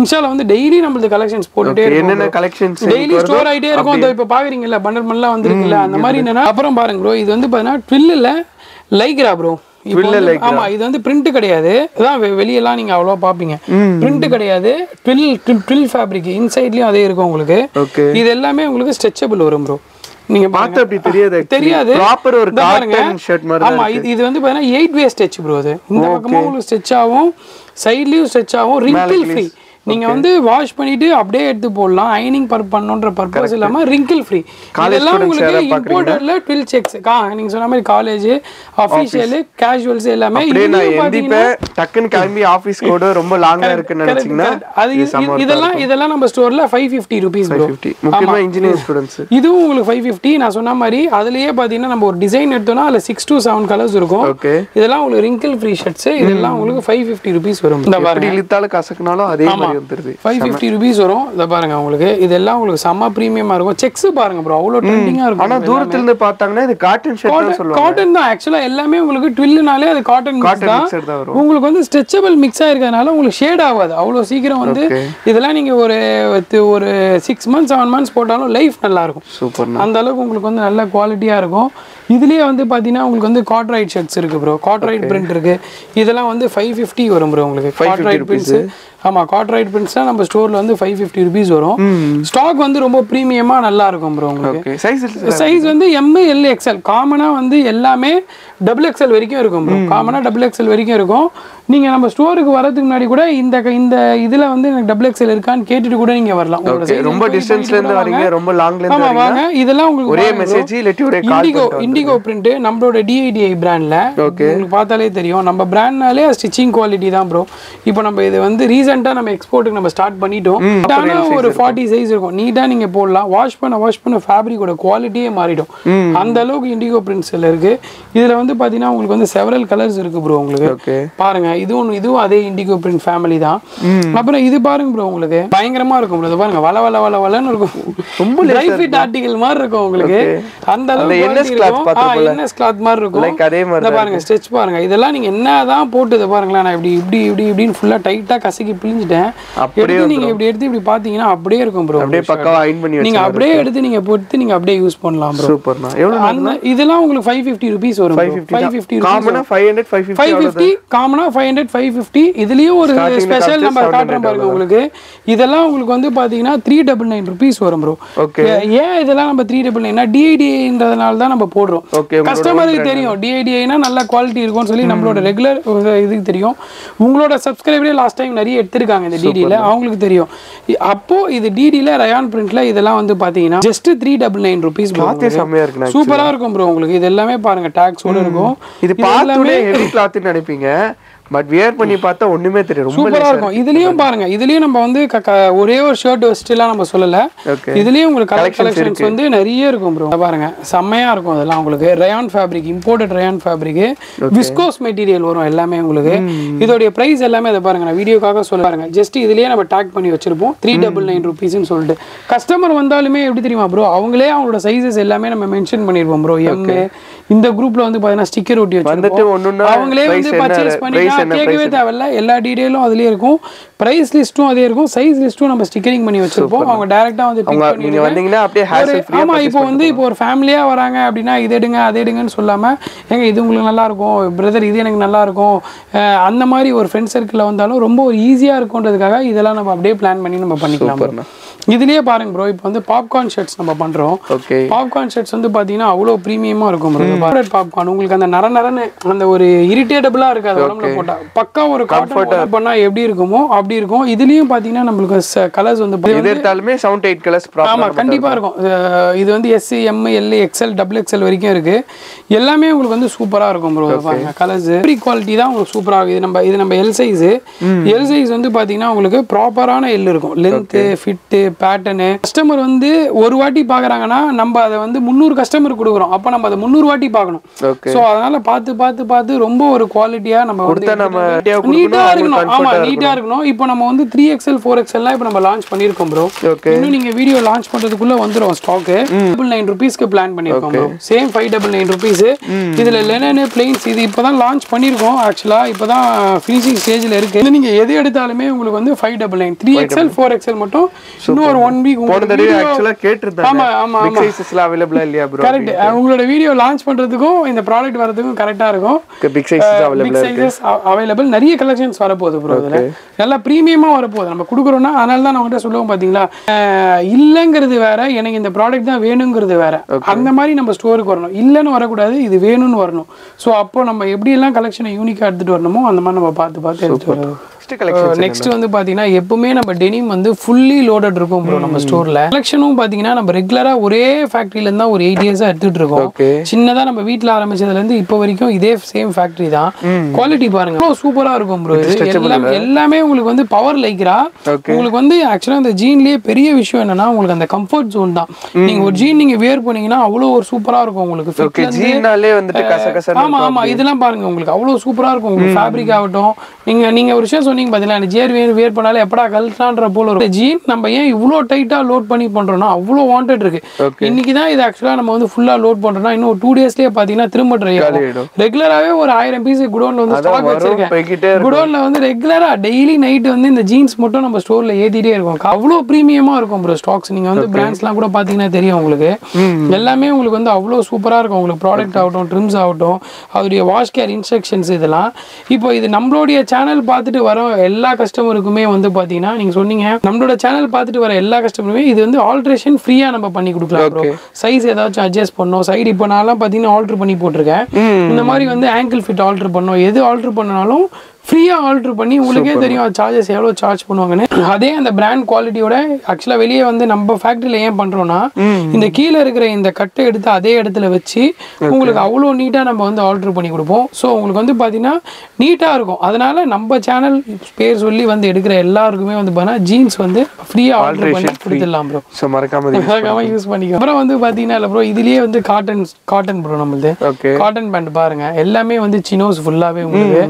இன்ஸ்டால வந்து டெய்லி நம்மளுக்கு கலெக்ஷன்ஸ் போட்டுட்டே என்னென்ன இருக்கும் கலெக்ஷன்ஸ் டெய்லி ஸ்டோர் ஆயிட்டே இருக்கும். இதோ இப்போ பாக்குறீங்கல்ல பண்டல் மண்டலாம் வந்திருக்குல்ல அந்த மாதிரி என்னன்னா அப்புறம் பாருங்க ப்ரோ இது வந்து பாத்தீங்கன்னா ட்வில்லில் லைக்ரா ப்ரோ ஆமா இது வந்து பிரிண்ட் கிடையாது. அதான் வெளியெல்லாம் நீங்க அவ்வளோ பாப்பீங்க. பிரிண்ட் கிடையாது. ட்வில் ட்வில் ஃபேப்ரிக் இன்சைட்லயும் அதே இருக்கும் உங்களுக்கு. இது எல்லாமே உங்களுக்கு ஸ்ட்ரெச்சபிள் வரும் ப்ரோ நீங்க. பார்த்து அப்படி தெரியாது தெரியாது. ப்ராப்பர் ஒரு. காட்டன் ஷர்ட் மாதிரி ஆமா இது இது வந்து பாத்தீங்கன்னா எயிட் வே ஸ்ட்ரெச் ப்ரோ அது. இந்த பக்கமா உங்களுக்கு ஸ்ட்ரெச் ஆகும் சைட்லயும் ஸ்ட்ரெச் ஆகும் ரிங்கிள் ஃப்ரீ நீங்க வந்து வாஷ் பண்ணிட்டு அப்படியே எடுத்து போடலாம். ஐனிங் பர் பண்ணணுன்ற பர்பஸ் இல்லாம ரிங்கிள் ஃப்ரீ இதெல்லாம் உங்களுக்கு இம்போர்ட்டட்ல ட்வில் செக்ஸ் நீங்க சொன்ன மாதிரி காலேஜ் அஃபீஷியல் கேஷுவல்ஸ் எல்லாமே. டக்குன்னு கிளம்பி ஆபீஸ் கூட ரொம்ப லாங்கா இருக்குன்னு நினைச்சீங்கன்னா. அது இதெல்லாம் இதெல்லாம் நம்ம ஸ்டோர்ல ஃபைவ் ஃபிஃப்டி ருபீஸ் ப்ரோ 50 முக்கியமா இன்ஜினியர் ஸ்டூடெண்ட்ஸ் இதுவும் உங்களுக்கு ஃபைவ் ஃபிஃப்டி நான் சொன்ன மாதிரி அதுலயே பாத்தீங்கன்னா நம்ம ஒரு டிசைன் எடுத்தோம்னா அதுல சிக்ஸ் to செவன் கலர்ஸ் இருக்கும். இதெல்லாம் உங்களுக்கு ரிங்கிள் ஃப்ரீ ஷர்ட்ஸ் இதெல்லாம் உங்களுக்கு ஃபைவ் ஃபிஃப்டி ருபீஸ் வரும். இந்த எப்படி இழுத்தாலும் கசக்குனாலும் அதே மாதிரி வந்துருது ஃபைவ் ஃபிஃப்டி ருபீஸ் வரும். இதை பாருங்க உங்களுக்கு. இதெல்லாம் உங்களுக்கு செம்ம ப்ரீமியமா இருக்கும். செக்ஸ் பாருங்க ப்ரோ அவ்வளோ ட்ரெண்டிங்கா ஆனா இருக்கும் தூரத்துல இருந்து பார்த்தாங்கன்னா இது காட்டன் ஷர்ட் சொல்லுவாங்க. காட்டன் தான். ஆக்சுவலா எல்லாமே உங்களுக்கு ட்வில்லுனாலே அது காட்டன் காட்டன் தான். வரும். உங்களுக்கு வந்து ஸ்ட்ரெச்சபிள் மிக்ஸ் ஆயிருக்கிறதுனால உங்களுக்கு ஷேட் ஆகாது. அவ்வளோ சீக்கிரம் வந்து. இதெல்லாம் நீங்க ஒரு ஒரு சிக்ஸ் மந்த்ஸ் செவன் மந்த்ஸ் போட்டாலும் லைஃப் நல்லா இருக்கும். சூப்பர் அந்த அளவுக்கு உங்களுக்கு வந்து நல்ல குவாலிட்டியா இருக்கும். இதுலயே வந்து பாத்தீங்கன்னா உங்களுக்கு வந்து காட்ரைட் ஷர்ட்ஸ் இருக்கு ப்ரோ காட்ரைட் பிரிண்ட் இருக்கு. இதெல்லாம் வந்து ஃபைவ் ஃபிஃப்டி வரும் ப்ரோ உங்களுக்கு. காட்ரைட் பிரிண்ட்ஸ் ஆமா காட்ரைட் பிரிண்ட்ஸ்லாம் நம்ம ஸ்டோர்ல வந்து ஃபைவ் ஃபிஃப்டி ருபீஸ் வரும். ஸ்டாக் வந்து ரொம்ப ப்ரீமியமா நல்லா இருக்கும் ப்ரோ உங்களுக்கு. சைஸ் சைஸ் வந்து எம் எல் எக்ஸ்எல் காமனா வந்து எல்லாமே டபுள் எக்ஸ்எல் வரைக்கும் இருக்கும் ப்ரோ காமனா டபுள் எக்ஸ்எல் வரைக்கும் இருக்கும். நீங்க நம்ம ஸ்டோருக்கு வரதுக்கு முன்னாடி கூட இந்த இந்த இதுல வந்து எனக்கு டபுள் எக்ஸ்எல் இருக்கான்னு கேட்டுட்டு கூட நீங்க வரலாம். ரொம்ப டிஸ்டன்ஸ்ல இருந்து வரீங்க. ரொம்ப லாங்ல இருந்து ஆமா வாங்க. இதெல்லாம் உங்களுக்கு ஒரே. மெசேஜ் இல்லாட்டி ஒரே கால் இண்டிகோ இண்டிகோ பிரிண்ட் நம்மளோட டிஐடிஐ பிராண்ட்ல உங்களுக்கு பார்த்தாலே தெரியும். நம்ம பிராண்ட்னாலே ஸ்டிச்சிங் குவாலிட்டி தான் ப்ரோ இப்போ நம்ம இது வந்து ரீசெண்டா நம்ம எக்ஸ்போர்ட்டுக்கு நம்ம ஸ்டார்ட் பண்ணிட்டோம். ஆனா ஒரு ஃபார்ட்டி சைஸ் இருக்கும். நீட்டா நீங்க போடலாம். வாஷ் பண்ண வாஷ் பண்ண ஃபேப்ரிக்கோட குவாலிட்டியே மாறிடும். அந்த அளவுக்கு இண்டிகோ பிரிண்ட்ஸ்ல இருக்கு. இதுல வந்து பாத்தீங்கன்னா உங்களுக்கு வந்து செவரல் கலர்ஸ் இருக்கு ப்ரோ உங்களுக்கு. ஓகே பாருங்க இதுவும் இதுவும் அதே இண்டிகோ பிரிண்ட் ஃபேமிலி தான். அப்புறம் இது பாருங்க ப்ரோ உங்களுக்கு. பயங்கரமா இருக்கும் ப்ரோ பாருங்க வள வள வள வளன்னு இருக்கும். ரொம்ப ட்ரை ஃபிட் ஆர்டிகல் மாதிரி இருக்கும் உங்களுக்கு. அந்த அளவுக்கு. பார்த்திருப்போம்ல? ஆ, NS cloth மாதிரி இருக்கும். Like அதே மாதிரி பாருங்க ஸ்ட்ரெச் பாருங்க. இதெல்லாம் நீங்க என்னதான் போட்டு இதை பாருங்களேன். நான் இப்படி இப்படி இப்படி இப்படின்னு ஃபுல்லா டைட்டா கசக்கி பிழிஞ்சிட்டேன். அப்படியே நீங்க இப்படி எடுத்து இப்படி பாத்தீங்கன்னா அப்படியே இருக்கும் ப்ரோ அப்படியே பக்காவா அயன் பண்ணி நீங்க அப்படியே எடுத்து நீங்க போட்டு நீங்க அப்படியே யூஸ் பண்ணலாம் ப்ரோ சூப்பர்ண்ணா எவ்வளவு இதெல்லாம் உங்களுக்கு ஃபைவ் ஃபிஃப்டி ருபீஸ் வரும் ஃபைவ் ஃபிஃப்டி காமனா five hundred five fifty five fifty காமனா ஃபைவ் ஹண்ட்ரட் ஃபைவ் ஃபிஃப்டி இதுலயும் ஒரு ஸ்பெஷல் நம்ம காட்டுறோம் பாருங்க உங்களுக்கு. இதெல்லாம் உங்களுக்கு வந்து பாத்தீங்கன்னா த்ரீ டபுள் நைன் ருபீஸ் வரும் ப்ரோ ஏன் இதெல்லாம் நம்ம த்ரீ டபுள் நைன்னா டிஐடின்றதுனால தான் நம்ம போடுறோம். கஸ்டமருக்கு தெரியும். டிஐடிஐனா நல்ல குவாலிட்டி இருக்கும்னு சொல்லி நம்மளோட ரெகுலர் இதுக்கு தெரியும். உங்களோட சப்ஸ்கிரைபரே லாஸ்ட் டைம் நிறைய எடுத்திருக்காங்க இந்த டிடியில் அவங்களுக்கு தெரியும். அப்போ இது டிடியில் ரயான் பிரிண்ட்ல இதெல்லாம் வந்து பாத்தீங்கன்னா just three double nine rupees கிளாத்தே செம்மையா இருக்குண்ணா சூப்பரா இருக்கும் ப்ரோ உங்களுக்கு. இது எல்லாமே பாருங்க டேக்ஸோட இருக்கும். இது ஹெவி கிளாத்னு நினைப்பீங்க. பட் வியர் பண்ணி பார்த்தா ஒண்ணுமே தெரியும் ரொம்ப சூப்பரா இருக்கும். இதுலயும் பாருங்க. இதுலயும் நம்ம வந்து ஒரே ஒரு ஷர்ட் வச்சுட்டுலாம் நம்ம சொல்லல. இதுலயும் உங்களுக்கு கலெக்ஷன்ஸ் வந்து நிறைய இருக்கும் ப்ரோ பாருங்க. செம்மையா இருக்கும் அதெல்லாம் உங்களுக்கு. Rayon fabric imported rayon fabric viscose material வரும் எல்லாமே உங்களுக்கு. இதோடைய பிரைஸ் எல்லாமே அதை பாருங்க. நான் வீடியோக்காக சொல்ல பாருங்க. ஜஸ்ட் இதுலயே நம்ம டேக் பண்ணி வச்சிருப்போம். த்ரீ டபுள் நைன் ருபீஸ்னு சொல்லிட்டு. கஸ்டமர் வந்தாலுமே எப்படி தெரியுமா ப்ரோ அவங்களே அவங்களோட சைஸஸ் எல்லாமே நம்ம மென்ஷன் பண்ணிருப்போம் ப்ரோ எம் இந்த குரூப்ல வந்து பாத்தீங்கன்னா ஸ்டிக்கர் ஒட்டி ஒண்ணுன்னா அவங்களே வந்து பர்ச்சேஸ் price பண்ணிக்கலாம் என்ன, கேட்கவே தேவையில்ல. எல்லா டீடைலும் அதுலயே இருக்கும். பிரைஸ் லிஸ்ட்டும் அதே இருக்கும். சைஸ் லிஸ்ட்டும் நம்ம ஸ்டிக்கரிங் பண்ணி வச்சிருப்போம். அவங்க டைரக்டா வந்து அவங்க பண்ணி நீங்க வந்தீங்கன்னா அப்படியே ஆமா இப்போ வந்து இப்போ ஒரு ஃபேமிலியா வராங்க அப்படின்னா இது எடுங்க அது எடுங்கன்னு சொல்லாம ஏங்க இது உங்களுக்கு நல்லா இருக்கும் பிரதர் இது எனக்கு நல்லா இருக்கும் அந்த மாதிரி ஒரு ஃப்ரெண்ட் சர்க்கிளில் வந்தாலும் ரொம்ப ஒரு ஈஸியா இருக்குன்றதுக்காக இதெல்லாம் நம்ம அப்படியே பிளான் பண்ணி நம்ம பண்ணிக்கலாம். இதுலயே பாருங்க ப்ரோ இப்போ வந்து பாப்கார்ன் ஷர்ட்ஸ் நம்ம பண்றோம். ஓகே பாப்கார்ன் ஷர்ட்ஸ் வந்து பாத்தீங்கன்னா அவ்வளோ ப்ரீமியமா இருக்கும் ப்ரோ பாப்கார்ன் உங்களுக்கு அந்த நர நரன்னு அந்த ஒரு இரிட்டேட்டபிளா இருக்காது உடம்புல போட்டா. பக்கா ஒரு காட்டன் பண்ணா எப்படி இருக்குமோ அப்படி இருக்கும். இதுலயும் பாத்தீங்கன்னா நம்மளுக்கு கலர்ஸ் வந்து எடுத்தாலுமே செவன்ட் எயிட் கலர்ஸ் ஆமா கண்டிப்பா இருக்கும். இது வந்து S M L XL double XL வரைக்கும் இருக்கு. எல்லாமே உங்களுக்கு வந்து சூப்பரா இருக்கும் ப்ரோ பாருங்க கலர்ஸ் ஃப்ரீ குவாலிட்டி தான் உங்களுக்கு சூப்பரா இது நம்ம இது நம்ம எல் சைஸ் எல் சைஸ் வந்து பாத்தீங்கன்னா உங்களுக்கு ப்ராப்பரான எல் இருக்கும். லென்த் ஃபிட்டு பேட்டர்னு கஸ்டமர் வந்து ஒரு வாட்டி பாக்குறாங்கன்னா நம்ம அதை வந்து முந்நூறு கஸ்டமர் கொடுக்குறோம். அப்ப நம்ம அதை முந்நூறு வாட்டி பார்க்கணும். சோ அதனால பார்த்து பார்த்து பார்த்து ரொம்ப ஒரு குவாலிட்டியா நம்ம நீட்டா இருக்கணும். ஆமா நீட்டா இருக்கணும். இப்போ நம்ம வந்து த்ரீ எக்ஸ்எல் ஃபோர் எக்ஸ்எல்லாம் இப்போ நம்ம லான்ச் பண்ணியிருக்கோம் ப்ரோ இன்னும் நீங்க வீடியோ லான்ச் பண்றதுக்குள்ள வந்துரும் ஸ்டாக் டபுள் நைன் ருபீஸ்க்கு பிளான் பண்ணிருக்கோம். Same five double nine rupees இதுல லெனனு பிளெயின்ஸ் இது இப்பதான் லான்ச் பண்ணிருக்கோம் ஆக்சுவலா இப்பதான் ஃபினிஷிங் ஸ்டேஜ்ல இருக்கு. இது நீங்க எது எடுத்தாலுமே உங்களுக்கு வந்து five double nine three XL four XL மட்டும் இன்னும் ஒரு ஒன் வீக் போன தடவை ஆக்சுவலா கேட்டிருந்தாங்க. ஆமா ஆமா பிக் சைஸஸ்ல அவைலபிளா இல்லையா ப்ரோ கரெக்ட் உங்களோட வீடியோ லான்ச் பண்றதுக்கும் இந்த ப்ராடக்ட் வரதுக்கும் கரெக்டா இருக்கும். பிக் சைஸஸ் பிக் அவைலபிளா சைஸஸ் அவைலபிள் நிறைய கலெக்ஷன்ஸ் வரப்போகுது ப்ரோ இதுல. நல்லா ப்ரீமியமா நம்ம கொடுக்குறோம்னா அதனால தான் நான் சொல்லுவோம் பாத்தீங்களா? இல்லைங்கிறது வேற எனக்கு இந்த ப்ராடக்ட் தான் வேணுங்கிறது வேற. அந்த மாதிரி நம்ம ஸ்டோருக்கு வரணும். இல்லைன்னு வரக்கூடாது இது வேணும்னு வரணும். ஸோ அப்போ நம்ம எப்படி எல்லாம் கலெக்ஷனை யூனிக்காக எடுத்துட்டு வரணுமோ அந்த மாதிரி நம்ம பார்த்து பார்த்து எடுத்துட்டு வரணும். ஃபர்ஸ்ட் கலெக்ஷன் நெக்ஸ்ட் வந்து பாத்தீங்கன்னா எப்பவுமே நம்ம டெனிம் வந்து ஃபுல்லி லோடட் இருக்கும் ப்ரோ நம்ம ஸ்டோர்ல கலெக்ஷனும் பாத்தீங்கன்னா நம்ம ரெகுலரா ஒரே ஃபேக்டரியில இருந்தா ஒரு எயிட் இயர்ஸா எடுத்துட்டு இருக்கோம். ஓகே சின்னதா நம்ம வீட்ல ஆரம்பிச்சதுல இருந்து இப்போ வரைக்கும் இதே சேம் ஃபேக்டரி தான். குவாலிட்டி பாருங்க. அவ்வளோ சூப்பரா இருக்கும் ப்ரோ எல்லாமே எல்லாமே உங்களுக்கு வந்து பவர் லைக்ரா Okay. உங்களுக்கு வந்து ஆக்சுவலா இந்த ஜீன்லயே பெரிய விஷயம் என்னன்னா உங்களுக்கு அந்த கம்ஃபர்ட் ஜோன் தான். நீங்க ஒரு ஜீன் நீங்க வேர் பண்ணீங்கன்னா அவ்வளோ ஒரு சூப்பரா இருக்கும் உங்களுக்கு. Fit ஓகே ல இருந்து ஜீனாலே வந்துட்டு கசகசன்னு ஆமா ஆமா. இதெல்லாம் பாருங்க உங்களுக்கு அவ்வளவு சூப்பரா இருக்கும். உங்களுக்கு ஃபேப்ரிக் ஆகட்டும். நீங்க நீங்க ஒரு விஷயம் சொன்னீங்க பாத்தீங்களா எனக்கு ஜேர் வேர் வேர் பண்ணாலே எப்படா கழட்டான்ற போல இருக்கும். ஜீன் நம்ம ஏன் இவ்வளோ டைட்டா லோட் பண்ணி பண்றோம்னா அவ்வளோ வாண்டட் இருக்கு. இன்னைக்கு தான் இது ஆக்சுவலா நம்ம வந்து ஃபுல்லா லோட் பண்றோம்னா இன்னும் டூ டேஸ்லயே பாத்தீங்கன்னா திரும்ப ட்ரை ஆகும். ரெகுலராவே ஒரு ஆயிரம் பீஸ் குடோன்ல வந்து ஸ்டாக் வரும், வச்சிருக்கேன். குடோன்ல வந்து ரெகுலரா டெய்லி நைட் வந்து இந்த ஜீன்ஸ் மட்டும் நம்ம ஸ்டோர்ல ஏத்திட்டே இருக்கோம். அவ்வளோ ப்ரீமியமா இருக்கும் ப்ரோ ஸ்டாக்ஸ் நீங்க வந்து பிராண்ட்ஸ்லாம் கூட பாத்தீங்கன்னா தெரியும் உங்களுக்கு. எல்லாமே உங்களுக்கு வந்து அவ்வளோ சூப்பரா இருக்கும். உங்களுக்கு ப்ராடக்ட் ஆகட்டும் ட்ரிம்ஸ் ஆகட்டும் அதோடைய வாஷ் கேர் இன்ஸ்ட்ரக்ஷன்ஸ் இதெல்லாம். இப்போ இது நம்மளுடைய சேனல் பார்த்துட்டு வர எல்லா கஸ்டமருக்குமே வந்து பாத்தீங்கன்னா நீங்க சொன்னீங்க நம்மளோட சேனல் பார்த்துட்டு வர எல்லா கஸ்டமருமே இது வந்து ஆல்ட்ரேஷன் ஃப்ரீயா நம்ம பண்ணி கொடுக்கலாம் ப்ரோ சைஸ் ஏதாச்சும் அட்ஜஸ்ட் பண்ணோம். சைடு இப்போ நான்லாம் பார்த்தீங்கன்னா ஆல்ட்ரு பண்ணி போட்டிருக்கேன். இந்த மாதிரி வந்து ஆங்கிள் ஃபிட் ஆல்ட்ரு பண்ணோம். எது ஆல்ட்ரு பண்ணனாலும் ஃப்ரீயா ஆல்ட்ரு பண்ணி உங்களுக்கே தெரியும் சார்ஜஸ் எவ்வளோ சார்ஜ் பண்ணுவாங்கன்னு. அதே அந்த பிராண்ட் குவாலிட்டியோட ஆக்சுவலா வெளியே வந்து நம்ம ஃபேக்டரியில ஏன் பண்றோம்னா இந்த கீழே இருக்கிற இந்த கட்டை எடுத்து அதே இடத்துல வச்சு உங்களுக்கு அவ்வளோ நீட்டா நம்ம வந்து ஆல்ட்ரு பண்ணி கொடுப்போம். ஸோ உங்களுக்கு வந்து பாத்தீங்கன்னா நீட்டா இருக்கும். அதனால நம்ம சேனல் பேர் சொல்லி வந்து எடுக்கிற எல்லாருக்குமே வந்து பார்த்தீங்கன்னா ஜீன்ஸ் வந்து ஃப்ரீயா ஆல்ட்ரு பண்ணி கொடுத்துடலாம் ப்ரோ ஸோ மறக்காம மறக்காம யூஸ் பண்ணிக்கோ அப்புறம் வந்து பாத்தீங்கன்னா இல்லை ப்ரோ இதுலயே வந்து காட்டன் காட்டன் ப்ரோ நம்மளுது. காட்டன் பேண்ட் பாருங்க. எல்லாமே வந்து சினோஸ் ஃபுல்லாவே உங்களுக்கு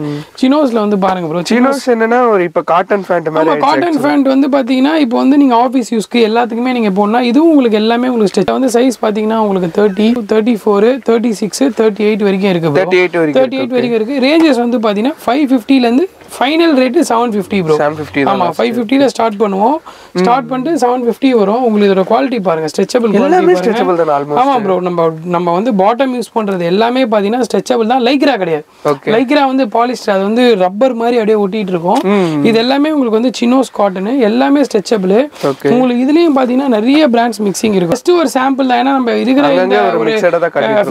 சினோஸ்ல வந்து பாருங்க ப்ரோ சினோஸ் என்னன்னா ஒரு இப்ப காட்டன் ஃபேண்ட் மாதிரி காட்டன் ஃபேண்ட் வந்து பாத்தீங்கன்னா இப்போ வந்து நீங்க ஆஃபீஸ் யூஸ்க்கு எல்லாத்துக்குமே நீங்க போனா இதுவும் உங்களுக்கு எல்லாமே உங்களுக்கு ஸ்டெச் வந்து சைஸ் பாத்தீங்கன்னா உங்களுக்கு thirty thirty four thirty six thirty eight வரைக்கும் இருக்கு தேர்ட்டி எயிட் வரைக்கும் தேர்ட்டி எயிட் வரைக்கும் இருக்கு. ரேஞ்சஸ் வந்து பாத்தீங்கன்னா five ஃபிஃப்டிலேருந்து final rate seven fifty bro seven fifty ஆமா ஃபைவ் ஃபிஃப்டியில் ஸ்டார்ட் பண்ணுவோம். ஸ்டார்ட் பண்ணிட்டு செவன் ஃபிஃப்டி வரும். உங்களுக்கு இதோட குவாலிட்டி பாருங்க ஸ்ட்ரெச்சபிள் எல்லாமே ஸ்ட்ரெச்சபிள் தான் ஆல்மோஸ்ட் ஆமா ப்ரோ நம்ம நம்ம வந்து பாட்டம் யூஸ் பண்றது எல்லாமே பாத்தீங்கன்னா ஸ்ட்ரெச்சபிள் தான். லைக்ரா கிடையாது. லைக்ரா வந்து பாலிஸ்டர் அது வந்து ரப்பர் மாதிரி அப்படியே ஒட்டிட்டு இருக்கும். இது எல்லாமே உங்களுக்கு வந்து சினோஸ் காட்டன் எல்லாமே ஸ்ட்ரெச்சபிள். உங்களுக்கு இதுலயும் பாத்தீங்கன்னா நிறைய பிராண்ட்ஸ் மிக்சிங் இருக்கும். ஃபர்ஸ்ட் ஒரு சாம்பிள் தான். ஏன்னா நம்ம இருக்கிற ஒரு.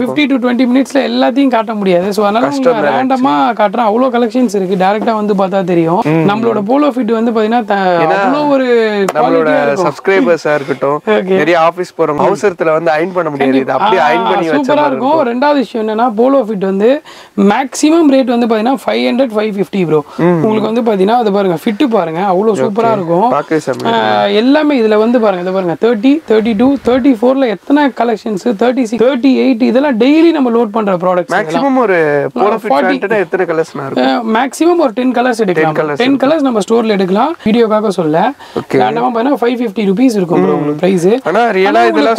ஃபிஃப்டி டு டுவெண்ட்டி மினிட்ஸ்ல எல்லாத்தையும் காட்ட முடியாது. ஸோ அதனால ரேண்டமா காட்டுறேன். அவ்வளோ கலெக்ஷன்ஸ் இருக்கு. டேரக்டா வந்து பார்த்தா தெரியும். நம்மளோட போலோ ஃபிட் வந்து பாத்தீங்கன்னா ஒரு நம்மளோட சப்ஸ்கிரைபர்ஸா இருக்கட்டும். [laughs] நிறைய ஆபீஸ் போறவங்க அவசரத்துல வந்து அயன் பண்ண முடியாது. இது அப்படியே அயன் பண்ணி சூப்பரா இருக்கும். ரெண்டாவது விஷயம் என்னன்னா போலோ ஃபிட் வந்து மேக்ஸிமம் ரேட் வந்து பாத்தீங்கன்னா five hundred five fifty bro உங்களுக்கு வந்து பாத்தீங்கன்னா அது பாருங்க ஃபிட்டு பாருங்க. அவ்வளோ சூப்பரா இருக்கும். எல்லாமே இதுல வந்து பாருங்க இது பாருங்க தேர்ட்டி தேர்ட்டி டூ தேர்ட்டி ஃபோர்ல எத்தனை collections thirty six thirty eight இதெல்லாம் டெய்லி நம்ம லோட் பண்ற ப்ராடக்ட்ஸ் மேக்ஸிமம் ஒரு ஃபிட் எத்தனை இருக்கும்? மேக்ஸிமம் ஒரு டென் கலர்ஸ் எடுக்கலாம். டென் கலர்ஸ் நம்ம ஸ்டோர்ல எடுக்கலாம். வீடியோக்காக சொல்ல. வேண்டாமா பார்த்தீங்கன்னா ஃபைவ் ஃபிஃப்டி ருபீஸ் இருக்கும் உங்களுக்கு பிரைஸ் ஆனா ரியலா இதெல்லாம்